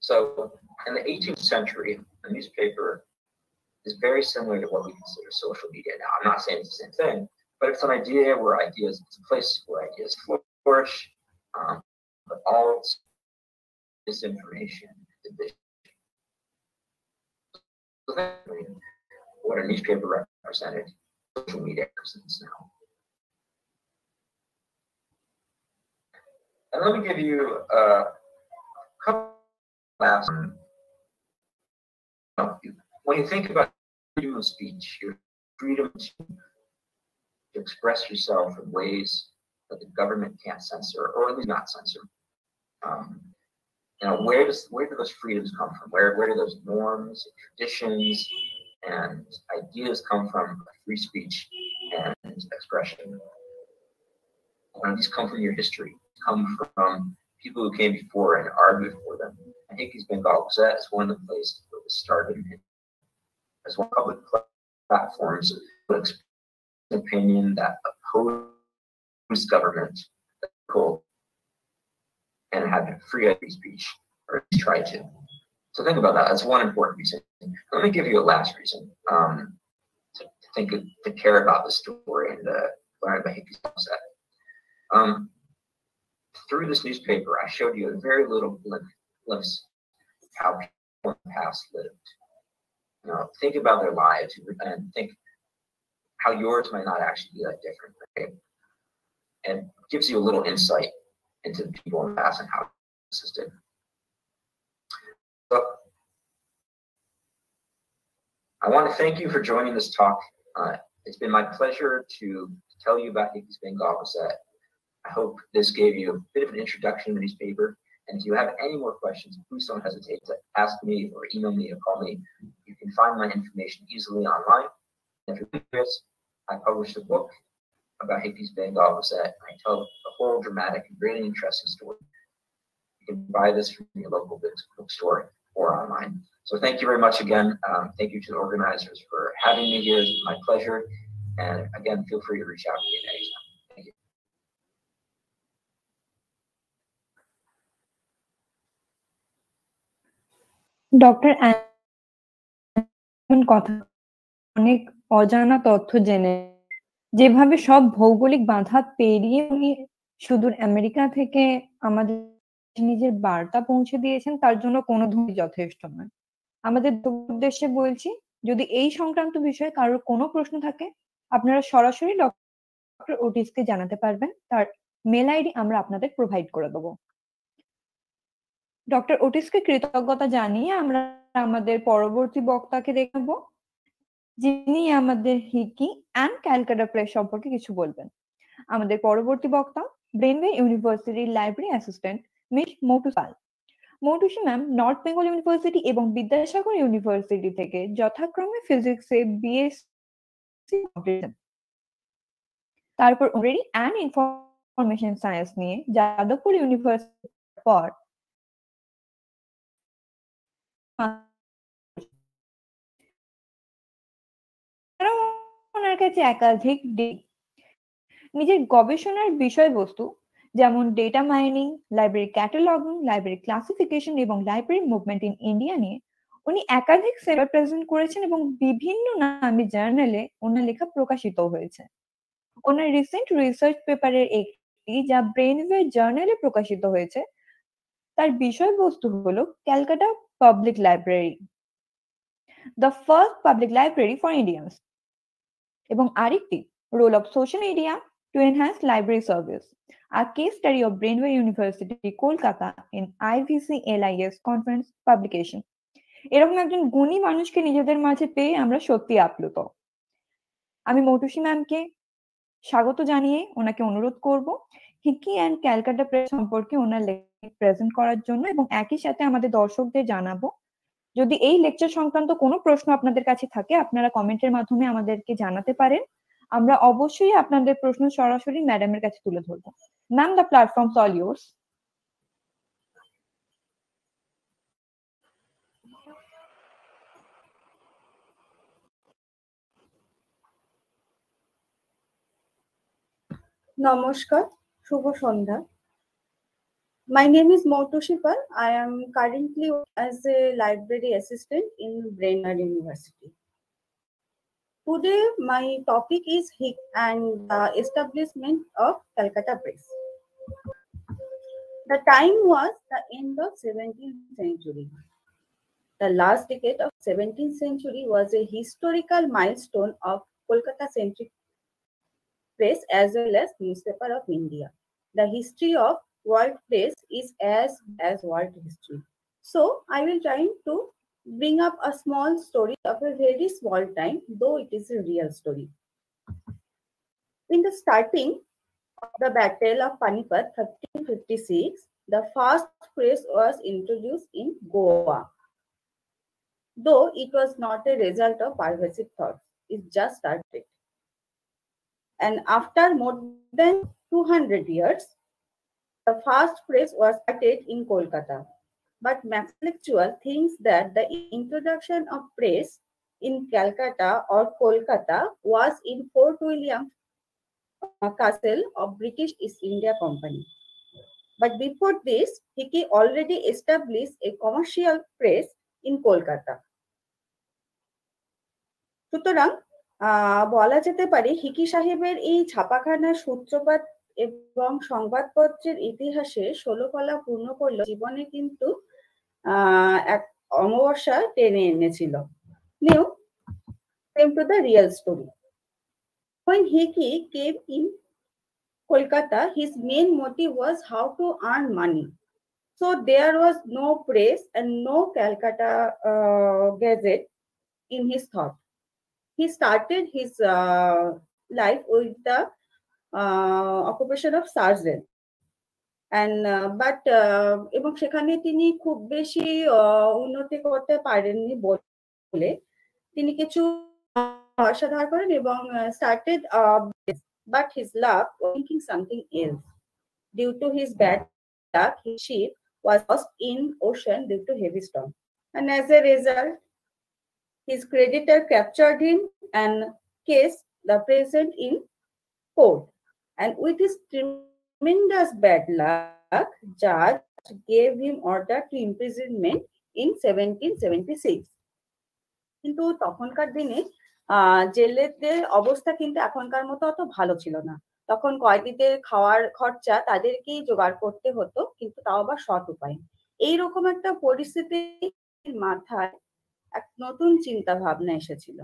So in the 18th century, a newspaper is very similar to what we consider social media now. I'm not saying it's the same thing, but it's an idea where ideas, it's a place where ideas flourish, um, but all disinformation, division. What a newspaper represented, social media represents now. And let me give you a couple last. When you think about freedom of speech, your freedom to, to express yourself in ways that the government can't censor, or at least not censor. Um, you know, where does where do those freedoms come from? Where where do those norms, traditions, and ideas come from? Free speech and expression. These come from your history, come from people who came before and argued for them. I think Hicky's Bengal Gazette is one of the places where it started as well public platforms express opinion that oppose government and have free speech or try to. So think about that. That's one important reason. Let me give you a last reason um, to, to think of, to care about the story and learn about Hicky's set. Um, through this newspaper, I showed you a very little glimpse how people in the past lived. You know, think about their lives and think how yours might not actually be that different, right? And gives you a little insight into the people in past and how this is did. So I want to thank you for joining this talk. Uh, it's been my pleasure to tell you about Hicky's Bengal Gazette. I hope this gave you a bit of an introduction to the newspaper and if you have any more questions, please don't hesitate to ask me or email me or call me. You can find my information easily online. If you're curious, I published a book about Hicky's Bengal Gazette I tell a whole dramatic and really interesting story. You can buy this from your local bookstore or online. So thank you very much again. Um, thank you to the organizers for having me here. It's my pleasure. And again, feel free to reach out to me at any time. Doctor অজানা তথ্য জেনে যেভাবে সব ভৌগোলিক বাধা পেরিয়ে উনি সুদূর আমেরিকা থেকে আমাদের নিজের বার্তা পৌঁছে দিয়েছেন, তার জন্য কোনো ধ্বনি যথেষ্ট নয়। আমাদের উদ্দেশ্যে বলছি, যদি এই সংক্রান্ত বিষয়ে কারোর কোনো প্রশ্ন থাকে, আপনারা সরাসরি ডক্টর ওটিসকে জানাতে পারবেন। তার মেল আইডি আমরা আপনাদের প্রোভাইড করে দেবো। ডক্টর ওটিসকে কৃতজ্ঞতা জানিয়ে আমরা আমাদের পরবর্তী বক্তাকে দেখাবো। যিনি আমাদের হিকি অ্যান্ড ক্যালকাটা প্রেস সম্পর্কে কিছু বলবেন। আমাদের পরবর্তী বক্তা, ব্রেনওয়ে ইউনিভার্সিটির library assistant miss Motu Pal. Moutushi ma'am, North Bengal University এবং বিদ্যাসাগর ইউনিভার্সিটি থেকে যথাক্রমে ফিজিক্সে বিএসসি তারপর অলরেডি অ্যান্ড ইনফরমেশন সায়েন্স নিয়ে যাদবপুর ইউনিভার্সিটির পর ওনার কাছে একাধিক নিজের গবেষণার বিষয়বস্তু যেমন data mining library cataloguing library classification এবং লাইব্রেরি মুভমেন্ট ইন ইন্ডিয়া নিয়ে উনি একাধিক সেবার প্রেজেন্ট করেছেন এবং বিভিন্ন নামী জার্নালে ওনার লেখা প্রকাশিত হয়েছে। ওনার রিসেন্ট রিসার্চ পেপারের একটি যা ব্রেনওয়ে জার্নালে প্রকাশিত হয়েছে, তার বিষয়বস্তু হলো Calcutta public library the first public library for Indians এবং আরেকটি role of social media to enhance library service a case study of Brainway University, Kolkata in IVC LIS conference publication. এরকম একজন গুণী মানুষকে নিজেদের মাঝে পেয়ে আমরা সত্যি আপ্লুত আমি মৌটুসী ম্যামকে স্বাগত জানিয়ে ওনাকে অনুরোধ করব হিকি অ্যান্ড ক্যালকাটা প্রেস সম্পর্কে ওনার লেকচার প্রেজেন্ট করার জন্য এবং একই সাথে আমাদের দর্শকদের জানাব যদি এই লেকচার সংক্রান্ত কোনো প্রশ্ন আপনাদের কাছে থাকে, আপনারা কমেন্টের মাধ্যমে আমাদেরকে জানাতে পারেন। আমরা অবশ্যই আপনাদের প্রশ্ন সরাসরি ম্যাডামের কাছে তুলে ধরব। Ma'am the platform all yours নমস্কার, শুভ সন্ধ্যা। My name is Moutusi Paul. I am currently as a library assistant in Brainware University. Today, my topic is Hicky and the establishment of Calcutta Press. The time was the end of 17th century. The last decade of 17th century was a historical milestone of Kolkata-centric press as well as newspaper of India. The history of world press is as as world history. So I will try to bring up a small story of a very small time, though it is a real story. In the starting of the Battle of Panipat, 1356, the first press was introduced in Goa. Though it was not a result of pervasive thought, it just started. And after more than 200 years, the first press was started in Kolkata. But Max Lectual thinks that the introduction of press in Calcutta or Kolkata was in Fort William uh, Castle of British East India Company. But before this, Hickey already established a commercial press in Kolkata. সুতরাং বলা যেতে পারে Hicky সাহেবের এই ছাপাখানার সূত্রপাত এবং সংবাদপত্রের ইতিহাসে ষোলো কলা পূর্ণ করলে জীবনে কিন্তু এক অমাবস্যা টেনে এনেছিল। New came to the real story when Hicky came in Kolkata his main motive was how to earn money so there was no press and no Calcutta gazette in his thought he started his life with the uh, occupation of sergeant. And uh, but uh, এবং সেখানে তিনি খুব বেশি uh, উন্নতি করতে পারেননি বলে তিনি কিছু অসাধার করেন এবং started uh, but his luck was thinking something else. Due to his bad luck, his ship was lost in ocean due to heavy storm. And as a result, his creditor captured him and case the present in court. And with his tremendous bad luck, judge gave him order to imprisonment in 1776 কিন্তু তখনকার দিনে জেলেদের অবস্থা কিন্তু এখনকার মতো অত ভালো ছিল না। তখন কয়েদিদের খাওয়ার খরচা তাদেরকেই জোগাড় করতে হতো কিন্তু তাও আবার সৎ উপায়। এইরকম একটা পরিস্থিতির মাথায় এক নতুন চিন্তা ভাবনা এসেছিল।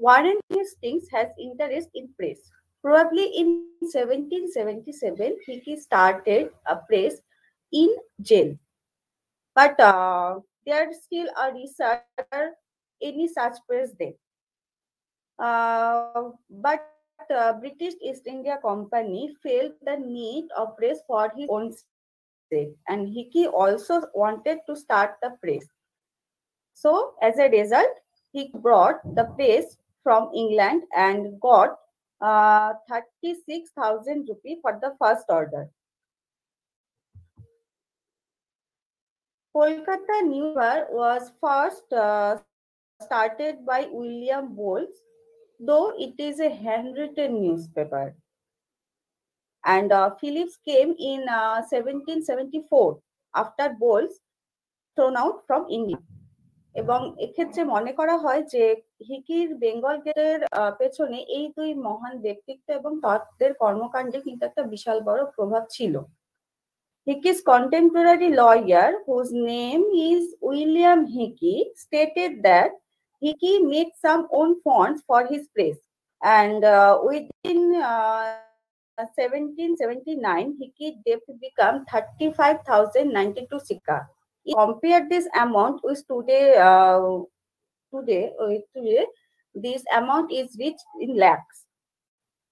Warren Hastings has interest in press. Probably in 1777, he started a press in jail. But uh, there still a research any such press there. Uh, but uh, British East India Company felt the need of press for his own sake, and Hicky also wanted to start the press. So, as a result, he brought the press from England and got uh, 36,000 rupee for the first order. Kolkata Newspaper was first uh, started by William Bowles, though it is a handwritten newspaper. And uh, Phillips came in uh, 1774 after Bowles thrown out from India. এবং এক্ষেত্রে মনে করা হয় যে হিকির বেঙ্গল গেটের পেছনে এই দুই মহান ব্যক্তিত্ব এবং তাদের কর্মকাণ্ডে কিন্তু একটা বিশাল বড় প্রভাব ছিল Hickey's contemporary lawyer, whose name is William Hickey, stated that Hickey made some own funds for his press. And uh, within uh, 1779, Hickey debt became 35,092 sika. Compare this amount with today, uh, today, uh, today, this amount is reached in lakhs.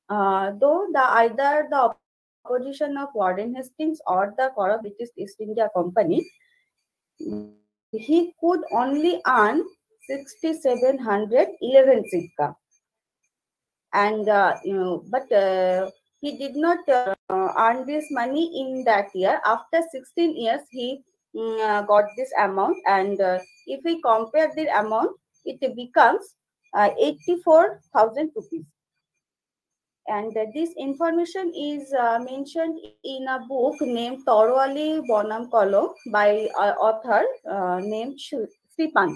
Uh, though the either the opposition of Warren Hastings or the corrupt British East India Company, he could only earn 6,711 sikka. And, uh, you know, but uh, he did not uh, earn this money in that year. After 16 years, he mm, uh, got this amount. And if we compare the amount, it becomes uh, 84,000 rupees. And uh, this information is uh, mentioned in a book named Torwali Bonam Kolo by uh, author uh, named Sripant.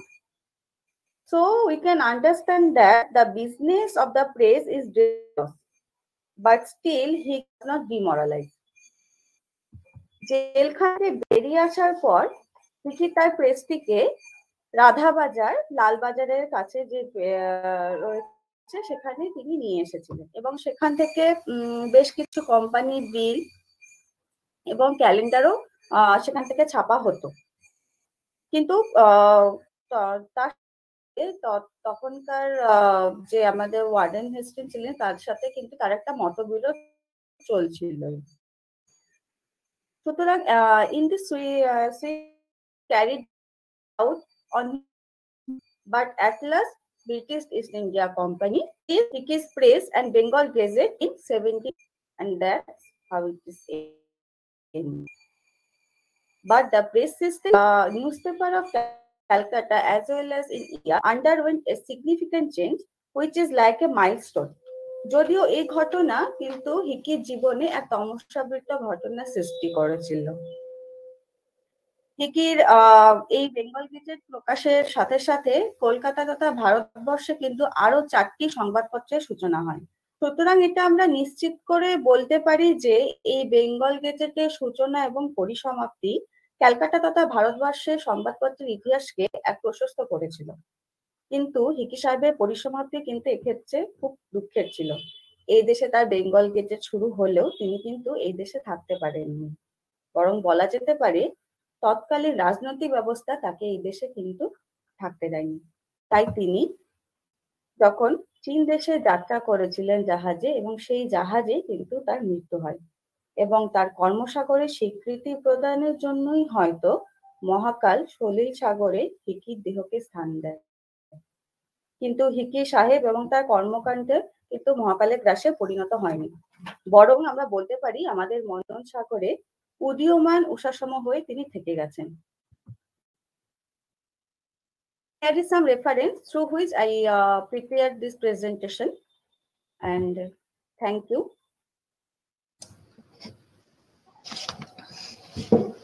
So we can understand that the business of the press is dangerous, but still he is not demoralized. জেলখানে বেরিয়ে আসার পর তিনি তার প্রেসটিকে রাধাবাজার, লালবাজারের কাছে যে রয়েছে, সেখানে তিনি নিয়ে এসেছিলেন। এবং সেখান থেকে বেশ কিছু কোম্পানি বিল এবং ক্যালেন্ডারও সেখান থেকে ছাপা হতো। কিন্তু তার তখনকার যে আমাদের ওয়ার্ডেন হেস্টিং ছিলেন, তার সাথে কিন্তু তার একটা মতবিরোধ চলছিল। সুতরাং in this carried out on but at last British East India Company is British Press and Bengal Gazette in 70 and that's how it is ended. But the press system, uh, newspaper of Calcutta as well as in India underwent a significant change which is like a milestone. যদিও এই ঘটনা কিন্তু হিকির জীবনে এক তমসাবৃত ঘটনা সৃষ্টি করেছিল হিকির এই বেঙ্গল গেজেট প্রকাশের সাথে সাথে কলকাতা তথা ভারতবর্ষে কিন্তু আরও চারটি সংবাদপত্রের সূচনা হয়। সুতরাং এটা আমরা নিশ্চিত করে বলতে পারি যে এই বেঙ্গল গেজেটের সূচনা এবং পরিসমাপ্তি ক্যালকাটা তথা ভারতবর্ষের সংবাদপত্রের ইতিহাসকে এক প্রশস্ত করেছিল। কিন্তু হিকি সাহেবের পরিসমাপ্তি কিন্তু এক্ষেত্রে খুব দুঃখের ছিল। এই দেশে তার বেঙ্গল গেজেট শুরু হলেও তিনি কিন্তু এই দেশে থাকতে পারেননি। বরং বলা যেতে পারে তৎকালীন রাজনৈতিক ব্যবস্থা তাকে এই দেশে কিন্তু থাকতে দেয়নি। তাই তিনি যখন চীন দেশে যাত্রা করেছিলেন জাহাজে এবং সেই জাহাজে কিন্তু তার মৃত্যু হয় এবং তার কর্মসাগরে স্বীকৃতি প্রদানের জন্যই হয়তো মহাকাল সলিল সাগরে হিকির দেহকে স্থান দেয়। কিন্তু হিকি সাহেব এবং তার কর্মকাণ্ডে কিন্তু মহাকালের গ্রাসে পরিণত হয়নি। বরং আমরা বলতে পারি, আমাদের মনন সাগরে উদীয়মান উষাসম হয়ে তিনি থেকে গেছেন Here is some reference through which I uh, prepared this presentation and thank you.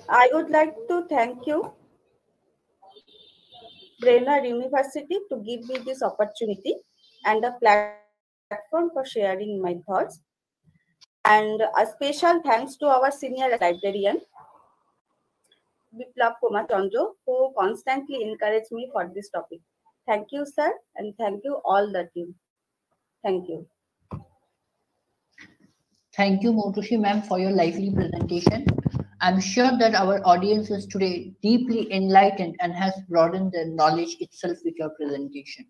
I would like to thank you, Brainware University, to give me this opportunity and a platform for sharing my thoughts and a special thanks to our senior librarian, Biplab Kumar Chandra, who constantly encouraged me for this topic. Thank you, sir, and thank you all the team. Thank you. Thank you, Moutusi ma'am, for your lively presentation. I'm sure that our audience is today deeply enlightened and has broadened their knowledge itself with your presentation.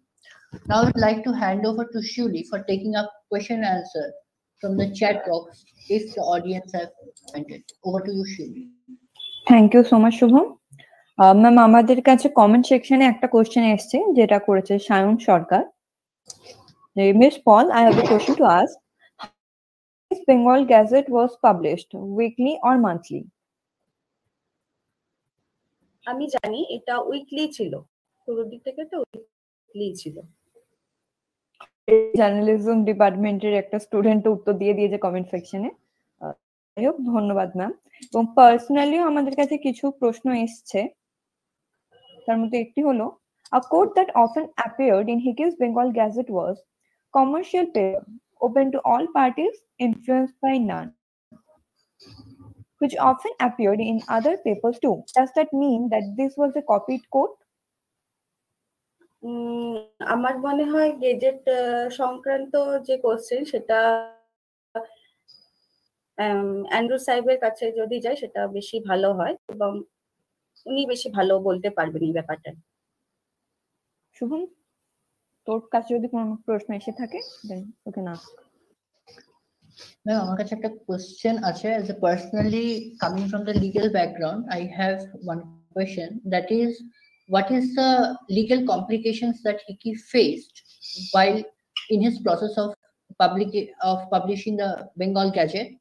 Now I would like to hand over to Shuli for taking up question and answer from the chat box if the audience have commented. Over to you, Shuli. Thank you so much Shubham ma'am আমাদের কাছে comment সেকশনে একটা question এসেছে যেটা করেছে Sayan Sarkar. Miss Paul I have a question to ask Bengal gazette was published weekly or monthly আমি জানি এটা উইকলি ছিল। শুরুর দিক থেকে তো উইকলি ছিল। জার্নালিজম ডিপার্টমেন্টের একটা স্টুডেন্ট উত্তর দিয়ে দিয়েছে কমেন্ট সেকশনে যাই হোক, ধন্যবাদ ম্যাম এবং পার্সোনালিও আমাদের কাছে কিছু প্রশ্ন এসছে। তার মধ্যে একটি হলো a code that often appeared in Bengal gazette was commercial paper open to all parties influence by none which often appeared in other paper to does that mean that this was a copied code আমার মনে হয় gazette সংক্রান্ত যে question সেটা Andrew সাহেবের কাছে যদি যায় সেটা বেশি ভালো হয় এবং উনি বেশি ভালো বলতে পারবেন এই ব্যাপারটা। শুভম তোর কাছে যদি কোনো প্রশ্ন এসে থাকে দেন ওকে না Ma'am, আমার কাছে একটা question আছে as a personally coming from the legal background I have one question that is what is the legal complications that Hicky faced while in his process of public of publishing the Bengal Gazette,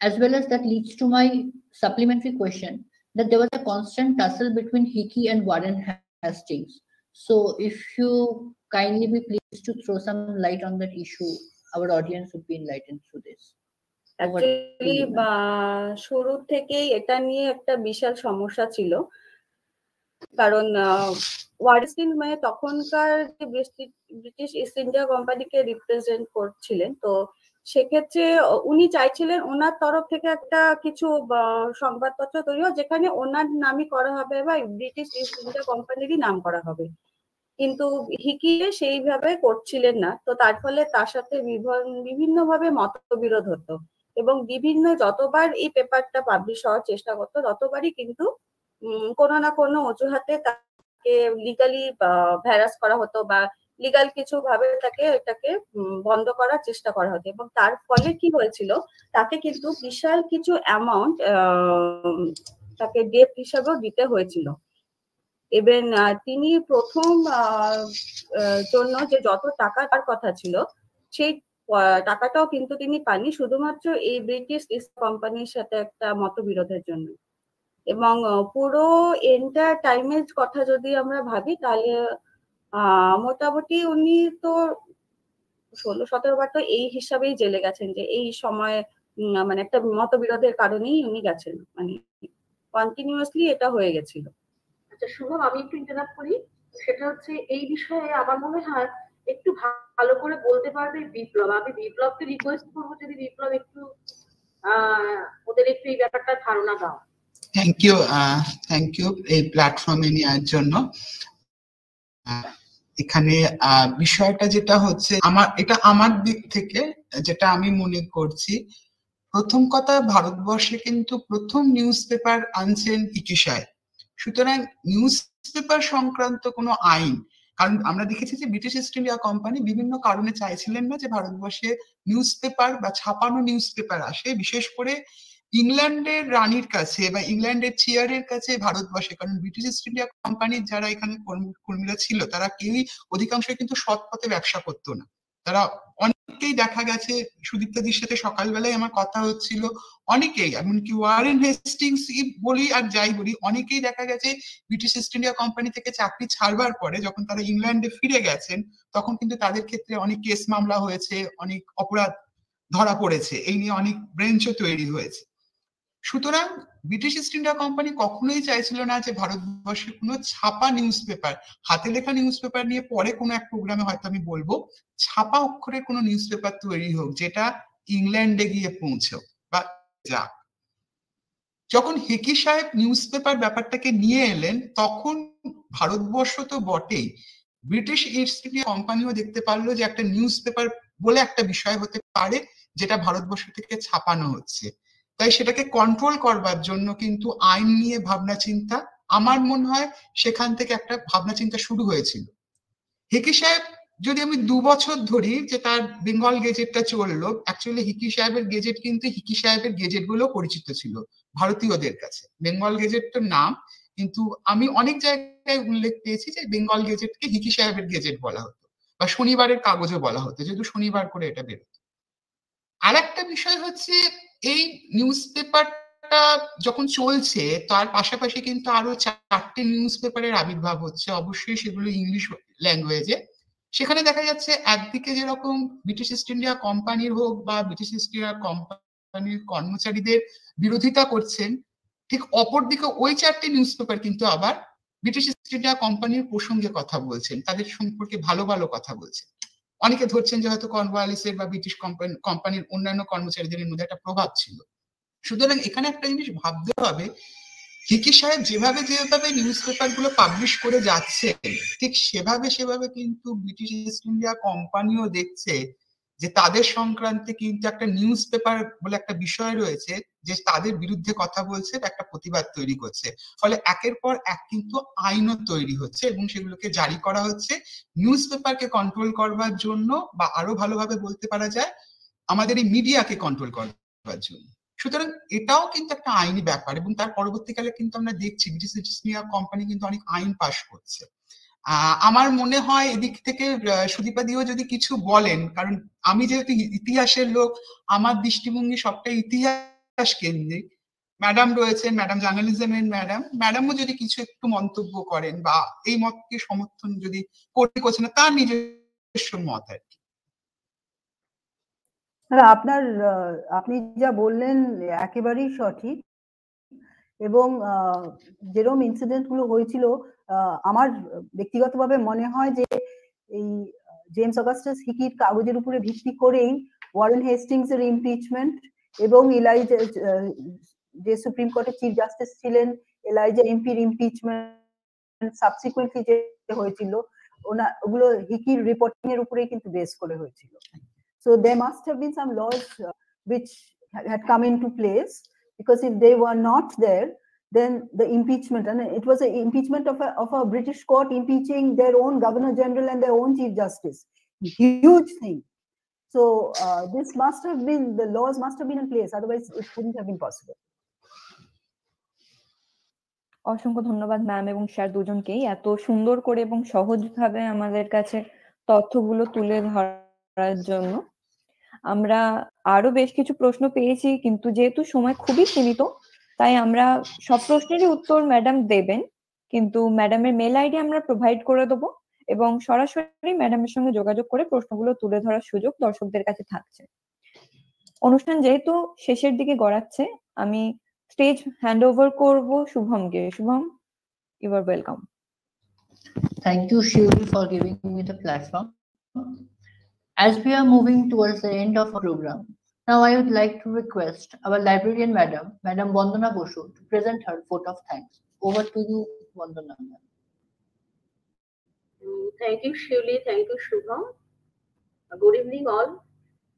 as well as that leads to my supplementary question that there was a constant tussle between Hicky and Warren Hastings. So, if you kindly be pleased to throw some light on that issue, our audience would be enlightened through this. Actually শুরু থেকেই এটা নিয়ে একটা বিশাল সমস্যা ছিল কারণ ওয়ারেস্টিন মানে তখনকার যে ব্রিটিশ- ইস্ট ইন্ডিয়া কোম্পানিকে রিপ্রেজেন্ট করছিলেন, তো সেক্ষেত্রে উনি চাইছিলেন ওনার তরফ থেকে একটা কিছু সংবাদপত্র তৈরি হোক, যেখানে ওনার নামই করা হবে বা ব্রিটিশ ইস্ট ইন্ডিয়া কোম্পানিরই নাম করা হবে। কিন্তু হিকিয়ে সেইভাবে করছিলেন না, তো তার ফলে তার সাথে বিভিন্ন ভাবে মতবিরোধ হতো এবং বিভিন্ন যতবার এই পেপারটা পাবলিশ হওয়ার চেষ্টা করতো, ততবারই কিন্তু কোনো না কোনো অজুহাতে তাকে লিগালি ভ্যারাস করা হতো বা লিগাল কিছু ভাবে তাকে এটাকে বন্ধ করার চেষ্টা করা হতো। এবং তার ফলে কি হয়েছিল, তাকে কিন্তু বিশাল কিছু অ্যামাউন্ট তাকে ডেপ হিসাবেও দিতে হয়েছিল। এবং তিনি প্রথম জন্য যে যত টাকা তার কথা ছিল, সেই টাকাটাও কিন্তু তিনি পাননি। শুধুমাত্র এই ব্রিটিশ ইস্ট কোম্পানির সাথে একটা মতবিরোধের জন্য। এবং পুরো এন্টার টাইমের কথা যদি আমরা ভাবি, তাহলে মোটামুটি উনি তো ষোলো, সতেরো বার তো এই হিসাবেই জেলে গেছেন যে এই সময় মানে একটা মতবিরোধের কারণেই উনি গেছেন। মানে কন্টিনিউয়াসলি এটা হয়ে গেছিল। আচ্ছা শুভম আমি একটু ইন্টারাপ্ট করি। সেটা হচ্ছে এই বিষয়ে আমার মনে হয় একটু ভালো করে বলতে পারবে বিপ্লব। আমি বিপ্লবকে রিকোয়েস্ট করব যদি বিপ্লব একটু ওদের একটু এই ব্যাপারটা ধারণা দাও। থ্যাংক ইউ থ্যাংক ইউ এই প্ল্যাটফর্মে নেওয়ার জন্য। এখানে বিষয়টা যেটা হচ্ছে, আমার, এটা আমার দিক থেকে যেটা আমি মনে করছি, প্রথম কথা, ভারতবর্ষে কিন্তু প্রথম নিউজ পেপার আনছেন ইকিসায় সুতরাং নিউজ পেপার সংক্রান্ত কোনো আইন, কারণ আমরা দেখেছি যে ব্রিটিশ ইস্ট ইন্ডিয়া কোম্পানি বিভিন্ন কারণে চাইছিলেন না যে ভারতবর্ষে নিউজ পেপার বা ছাপানো নিউজ পেপার আসে, বিশেষ করে ইংল্যান্ডের রানীর কাছে বা ইংল্যান্ডের চেয়ারের কাছে ভারতবর্ষে, কারণ ব্রিটিশ ইস্ট ইন্ডিয়া কোম্পানির যারা এখানে কর্মী- কর্মীরা ছিল, তারা কেউই অধিকাংশই কিন্তু সৎ পথে ব্যবসা করতো না। তারা অনেকেই দেখা গেছে, সুদীপ্তাদির সাথে সকালবেলায় আমার কথা হচ্ছিল, অনেকেই, এমনকি ওয়ারেন হেস্টিংস বলি আর যাই বলি, অনেকেই দেখা গেছে ব্রিটিশ ইস্ট ইন্ডিয়া কোম্পানি থেকে চাকরি ছাড়বার পরে যখন তারা ইংল্যান্ডে ফিরে গেছেন, তখন কিন্তু তাদের ক্ষেত্রে অনেক কেস মামলা হয়েছে, অনেক অপরাধ ধরা পড়েছে, এই নিয়ে অনেক ব্রেঞ্চও তৈরি হয়েছে। সুতরাং ব্রিটিশ ইস্ট ইন্ডিয়া কোম্পানি কখনোই চাইছিল না যে ভারতবর্ষে কোনো ছাপা নিউজ পেপার হাতে লেখা নিউজ পেপার নিয়ে পরে কোনো এক প্রোগ্রামে হয়তো আমি বলব, ছাপা অক্ষরে কোনো নিউজ পেপার তৈরি হোক, যেটা ইংল্যান্ডে গিয়ে পৌঁছক বা যাক। যখন হেকি সাহেব নিউজ পেপার ব্যাপারটাকে নিয়ে এলেন, তখন ভারতবর্ষ তো বটেই। ব্রিটিশ ইস্ট ইন্ডিয়া কোম্পানিও দেখতে পারল যে একটা নিউজ পেপার বলে একটা বিষয় হতে পারে, যেটা ভারতবর্ষ থেকে ছাপানো হচ্ছে। তাই সেটাকে কন্ট্রোল করবার জন্য কিন্তু আইন নিয়ে ভাবনা চিন্তা আমার মনে হয় সেখান থেকে একটা ভাবনা চিন্তা শুরু হয়েছিল। হিকি সাহেব, যদি আমি দু বছর ধরি যে তার বেঙ্গল গেজেটটা চলল অ্যাকচুয়ালি হিকি সাহেবের গেজেট কিন্তু হিকি সাহেবের গেজেটগুলো পরিচিত ছিল ভারতীয়দের কাছে। বেঙ্গল গেজেট তো নাম, কিন্তু আমি অনেক জায়গায় উল্লেখ পেয়েছি যে বেঙ্গল গেজেটকে হিকি সাহেবের গেজেট বলা হতো বা শনিবারের কাগজও বলা হতো, যেহেতু শনিবার করে এটা বেরোতো। আর একটা বিষয় হচ্ছে এই নিউজ পেপারটা যখন চলছে, তার পাশাপাশি কিন্তু আরও চারটে নিউজ পেপারের আবির্ভাব হচ্ছে। অবশ্যই সেগুলো ইংলিশ ল্যাঙ্গুয়েজে সেখানে দেখা যাচ্ছে একদিকে যেরকম ব্রিটিশ ইস্ট ইন্ডিয়া কোম্পানির হোক বা ব্রিটিশ ইস্ট ইন্ডিয়া কোম্পানির কর্মচারীদের বিরোধিতা করছেন, ঠিক অপরদিকে ওই চারটে নিউজ পেপার কিন্তু আবার ব্রিটিশ ইস্ট ইন্ডিয়া কোম্পানির প্রসঙ্গে কথা বলছেন, তাদের সম্পর্কে ভালো ভালো কথা বলছেন। অনেকে ধরছেন যে হয়তো কর্নওয়ালিসের বা ব্রিটিশ কোম্পানির অন্যান্য কর্মচারীদের মধ্যে একটা প্রভাব ছিল। সুতরাং এখানে একটা জিনিস ভাবতে হবে হিকি সাহেব যেভাবে যেভাবে নিউজ পেপারগুলো পাবলিশ করে যাচ্ছে, ঠিক সেভাবে সেভাবে কিন্তু ব্রিটিশ ইস্ট ইন্ডিয়া কোম্পানিও দেখছে যে তাদের সংক্রান্তে কিন্তু একটা নিউজ পেপার বলে একটা বিষয় রয়েছে, যে তাদের বিরুদ্ধে কথা বলছে একটা প্রতিবাদ তৈরি করছে। ফলে একের পর এক কিন্তু আইনও তৈরি হচ্ছে এবং সেগুলোকে জারি করা হচ্ছে। নিউজ পেপারকে কন্ট্রোল করবার জন্য বা আরও ভালোভাবে বলতে পারা যায়, আমাদের এই মিডিয়াকে কন্ট্রোল করবার জন্য। সুতরাং এটাও কিন্তু একটা আইনি ব্যাপার এবং তার পরবর্তীকালে কিন্তু আমরা দেখছি ব্রিটিশ ইস্ট ইন্ডিয়া কোম্পানি কিন্তু অনেক আইন পাশ করছে। আমার মনে হয় এদিক থেকে সুদীপাদিও যদি কিছু বলেন, কারণ আমি যেহেতু ইতিহাসের লোক, আমার দৃষ্টিভঙ্গি সবটাই ইতিহাস কেন্দ্রিক। ম্যাডাম রয়েছেন, ম্যাডাম জার্নালিজমের ম্যাডাম। ম্যাডামও যদি কিছু একটু মন্তব্য করেন বা এই মতকে সমর্থন যদি করতে করছেন, তার নিজস্ব মত আর কি। আপনার আপনি যা বললেন একেবারেই সঠিক। এবং যেরকম ইনসিডেন্টগুলো হয়েছিল আমার ব্যক্তিগতভাবে মনে হয় যে এই জেমস অগাস্টাস হিকির কাগজের উপরে ভিত্তি করেই ওয়ারেন হেস্টিংস এর ইমপিচমেন্ট এবং ইলাইজা যে সুপ্রিম কোর্টের চিফ জাস্টিস ছিলেন এলাইজা এমপির ইমপিচমেন্ট সাবসিকুয়েন্টলি যে হয়েছিল, ওনা, ওগুলো হিকির রিপোর্টিং এর উপরেই কিন্তু বেস করে হয়েছিল। So they must have been some laws which had come into place, because if they were not there then the impeachment and it was an impeachment of a, of a british court impeaching their own governor general and their own chief justice huge thing so uh, this must have been the laws must have been in place otherwise it wouldn't have been possible অসংখ্য ধন্যবাদ ma'am এবং sir দুজনকেই এত সুন্দর করে এবং সহজভাবে আমাদের কাছে তথ্যগুলো তুলে ধরার জন্য আমরা আরও বেশ কিছু প্রশ্ন পেয়েছি কিন্তু যেহেতু সময় খুবই সীমিত তাই আমরা সব প্রশ্নেরই উত্তর ম্যাডাম দেবেন কিন্তু ম্যাডামের মেল আইডি আমরা প্রোভাইড করে দেবো এবং সরাসরি ম্যাডামের সঙ্গে যোগাযোগ করে প্রশ্নগুলো তুলে ধরার সুযোগ দর্শকদের কাছে থাকছে। অনুষ্ঠান যেহেতু শেষের দিকে গড়াচ্ছে আমি স্টেজ হ্যান্ড ওভার করব শুভমকে। Shubham you are welcome Thank you, Shivri, for giving me the platform. As we are moving towards the end of our program, now I would like to request our librarian madam, Madam Vandana Boshu, to present her vote of thanks. Over to you, Vandana. Thank you, Shivli. Thank you, Shubham. Good evening, all.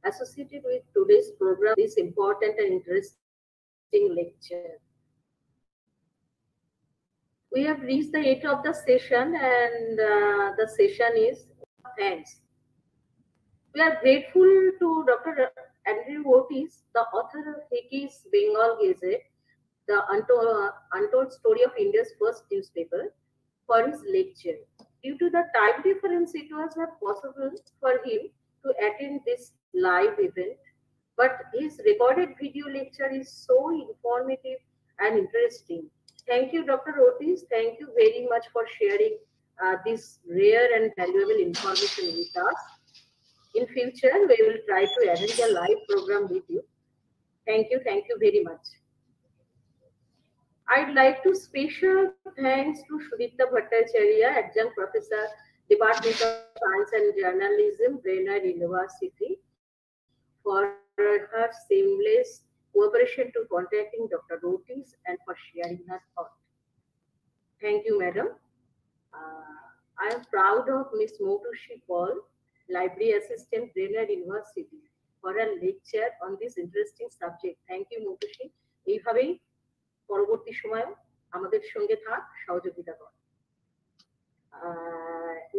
Associated with today's program, this important and interesting lecture. We have reached the end of the session, and uh, the session is thanks. We are grateful to Dr. Andrew Otis, the author of Hicky's Bengal Gazette, the untold, untold story of India's first newspaper, for his lecture. Due to the time difference, it was not possible for him to attend this live event, but his recorded video lecture is so informative and interesting. Thank you, Dr. Otis. Thank you very much for sharing uh, this rare and valuable information with us. In future, we will try to arrange a live program with you. Thank you. Thank you very much. I'd like to special thanks to Sudipta Bhattacharya, Adjunct Professor, Department of Science and Journalism, Brainware University, for her seamless cooperation to contacting Dr. Otis and for sharing her thought. Thank you, Madam. Uh, I am proud of Ms. Moutusi Paul, Library Assistant, Brainerd University, for a lecture on this interesting subject. Thank you, Motushi. এইভাবেই পরবর্তী সময়ে আমাদের সঙ্গে থাক সহযোগিতা কর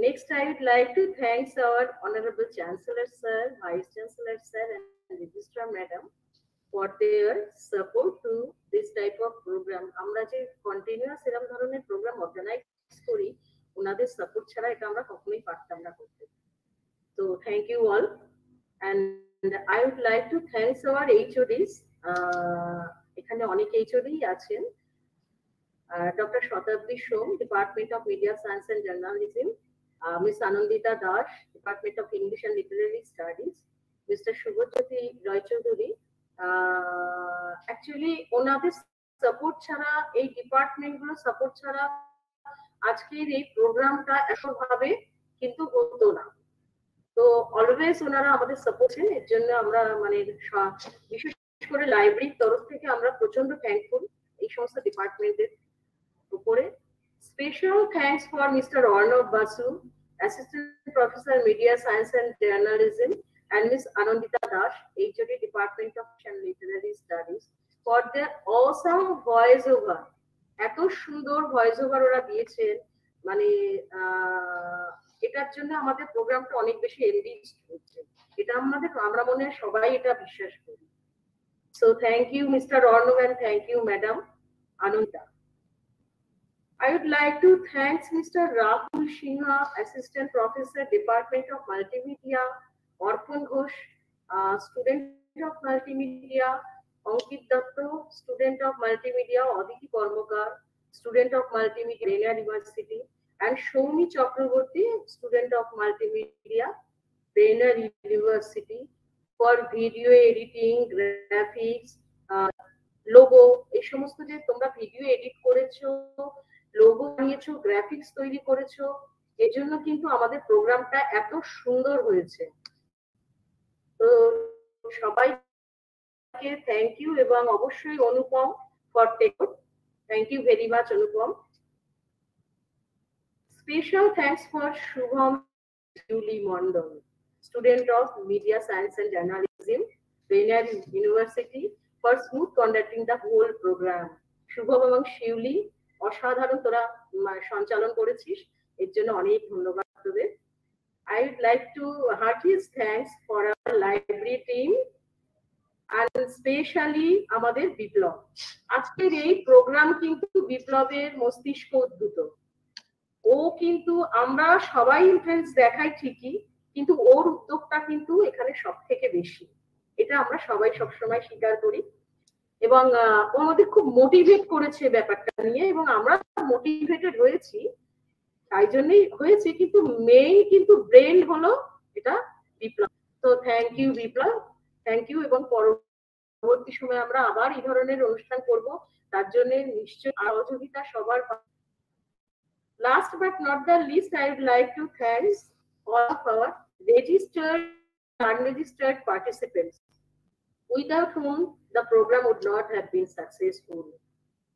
next I would like to thank our honorable chancellor sir, vice chancellor sir and registrar madam for their support to this type of program. আমরা যে কন্টিনিউয়াস এরকম ধরনের প্রোগ্রাম অর্গানাইজ করি ওনাদের সাপোর্ট ছাড়া এটা আমরা কখনোই পারতাম না করতে তো thank you all and I would like to thanks our HODs এখানে অনেক এইচওডি আছেন। Doctor Shatabdi Som department of media science and journalism miss Anandita Das department of English and literary studies mister Shubhajyoti Roychowdhury actually ওনাদের support ছাড়া, এই ডিপার্টমেন্টগুলো support ছাড়া আজকের এই প্রোগ্রামটা এতভাবে কিন্তু হতো না। তো অলওয়েজ ওনারা আমাদের সাপোর্ট এর জন্য আমরা মানে বিশেষ করে লাইব্রেরির তরফ থেকে আমরা প্রচণ্ড থ্যাঙ্কফুল এই সমস্ত ডিপার্টমেন্টের উপরে special thanks for mister Arnab Basu assistant professor media science and journalism and Miss Anandita Dash, HOD Department of Literary Studies, for their awesome voice over. এত সুন্দর ভয়েস ওভার ওরা দিয়েছেন মানে এটার জন্য আমাদের প্রোগ্রামটা অনেক বেশি এনরিচড হচ্ছে। এটা আমাদের আমরা মনে সবাই এটা বিশ্বাস করি। So thank you mister Arnab and thank you madam Ananta I would like to thanks mister Rahul Sinha assistant professor department of multimedia Arpan Ghosh student of multimedia Ankit Dutta student of multimedia Aditi Karmakar student of multimedia university and Shomi Chakraborty, student of multimedia, Rania University, for video editing, graphics, uh, logo এই সমস্ত যে তোমরা video edit করেছ logo বানিয়েছো graphics তৈরি করেছ এজন্য কিন্তু আমাদের প্রোগ্রামটা এত সুন্দর হয়েছে। তো সবাইকে থ্যাংক ইউ এবং অবশ্যই Anupam for tech thank you very much Anupam. Special thanks for Shubham Julie Mondal student of media science and journalism Brainware university for smooth conducting the whole program Shubham এবং শিউলি অসাধারণ তোরা সঞ্চালন করেছিস, এর জন্য অনেক ধন্যবাদ তোদের। I would like to heartiest thanks for our library team and especially আমাদের বিপ্লব। আজকের এই প্রোগ্রাম কিন্তু বিপ্লবের মস্তিষ্ক উদ্ভূত। ও কিন্তু আমরা সবাই ইন্টারেস্ট দেখাই ঠিকই, কিন্তু ওর উদ্যোগটা কিন্তু এখানে সব থেকে বেশি। এটা আমরা সবাই সবসময় স্বীকার করি। এবং আমাদের খুব মোটিভেট করেছে ব্যাপারটা নিয়ে এবং আমরা মোটিভেটেড হয়েছি। তাই জন্যই হয়েছে, কিন্তু মেইন কিন্তু ব্রেন হলো এটা বিপ্লব। তো thank you Biplab thank you এবং পরবর্তী সময় আমরা আবার এই ধরনের অনুষ্ঠান করব। তার জন্য নিশ্চয় সহযোগিতা সবার last but not the least I would like to thanks all of our registered unregistered participants, without whom the program would not have been successful.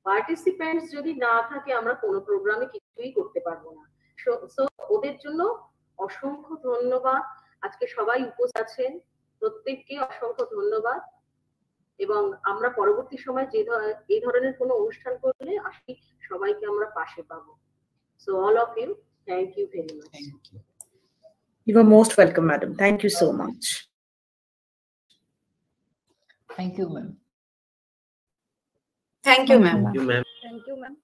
Participants যদি না থাকে, আমরা কোনো প্রোগ্রামে কিছুই করতে পারব না। সো ওদের জন্য অসংখ্য ধন্যবাদ। আজকে সবাই উপস্থিত আছেন। প্রত্যেককে অসংখ্য ধন্যবাদ। এবং আমরা পরবর্তী সময় যে এই ধরনের কোনো অনুষ্ঠান করলে আসি সবাইকে আমরা পাশে পাবো। So all of you, thank you very much. Thank you. You are most welcome, madam. Thank you so much. Thank you, ma'am. Thank you, ma'am. Thank you, ma'am. Thank you, ma'am.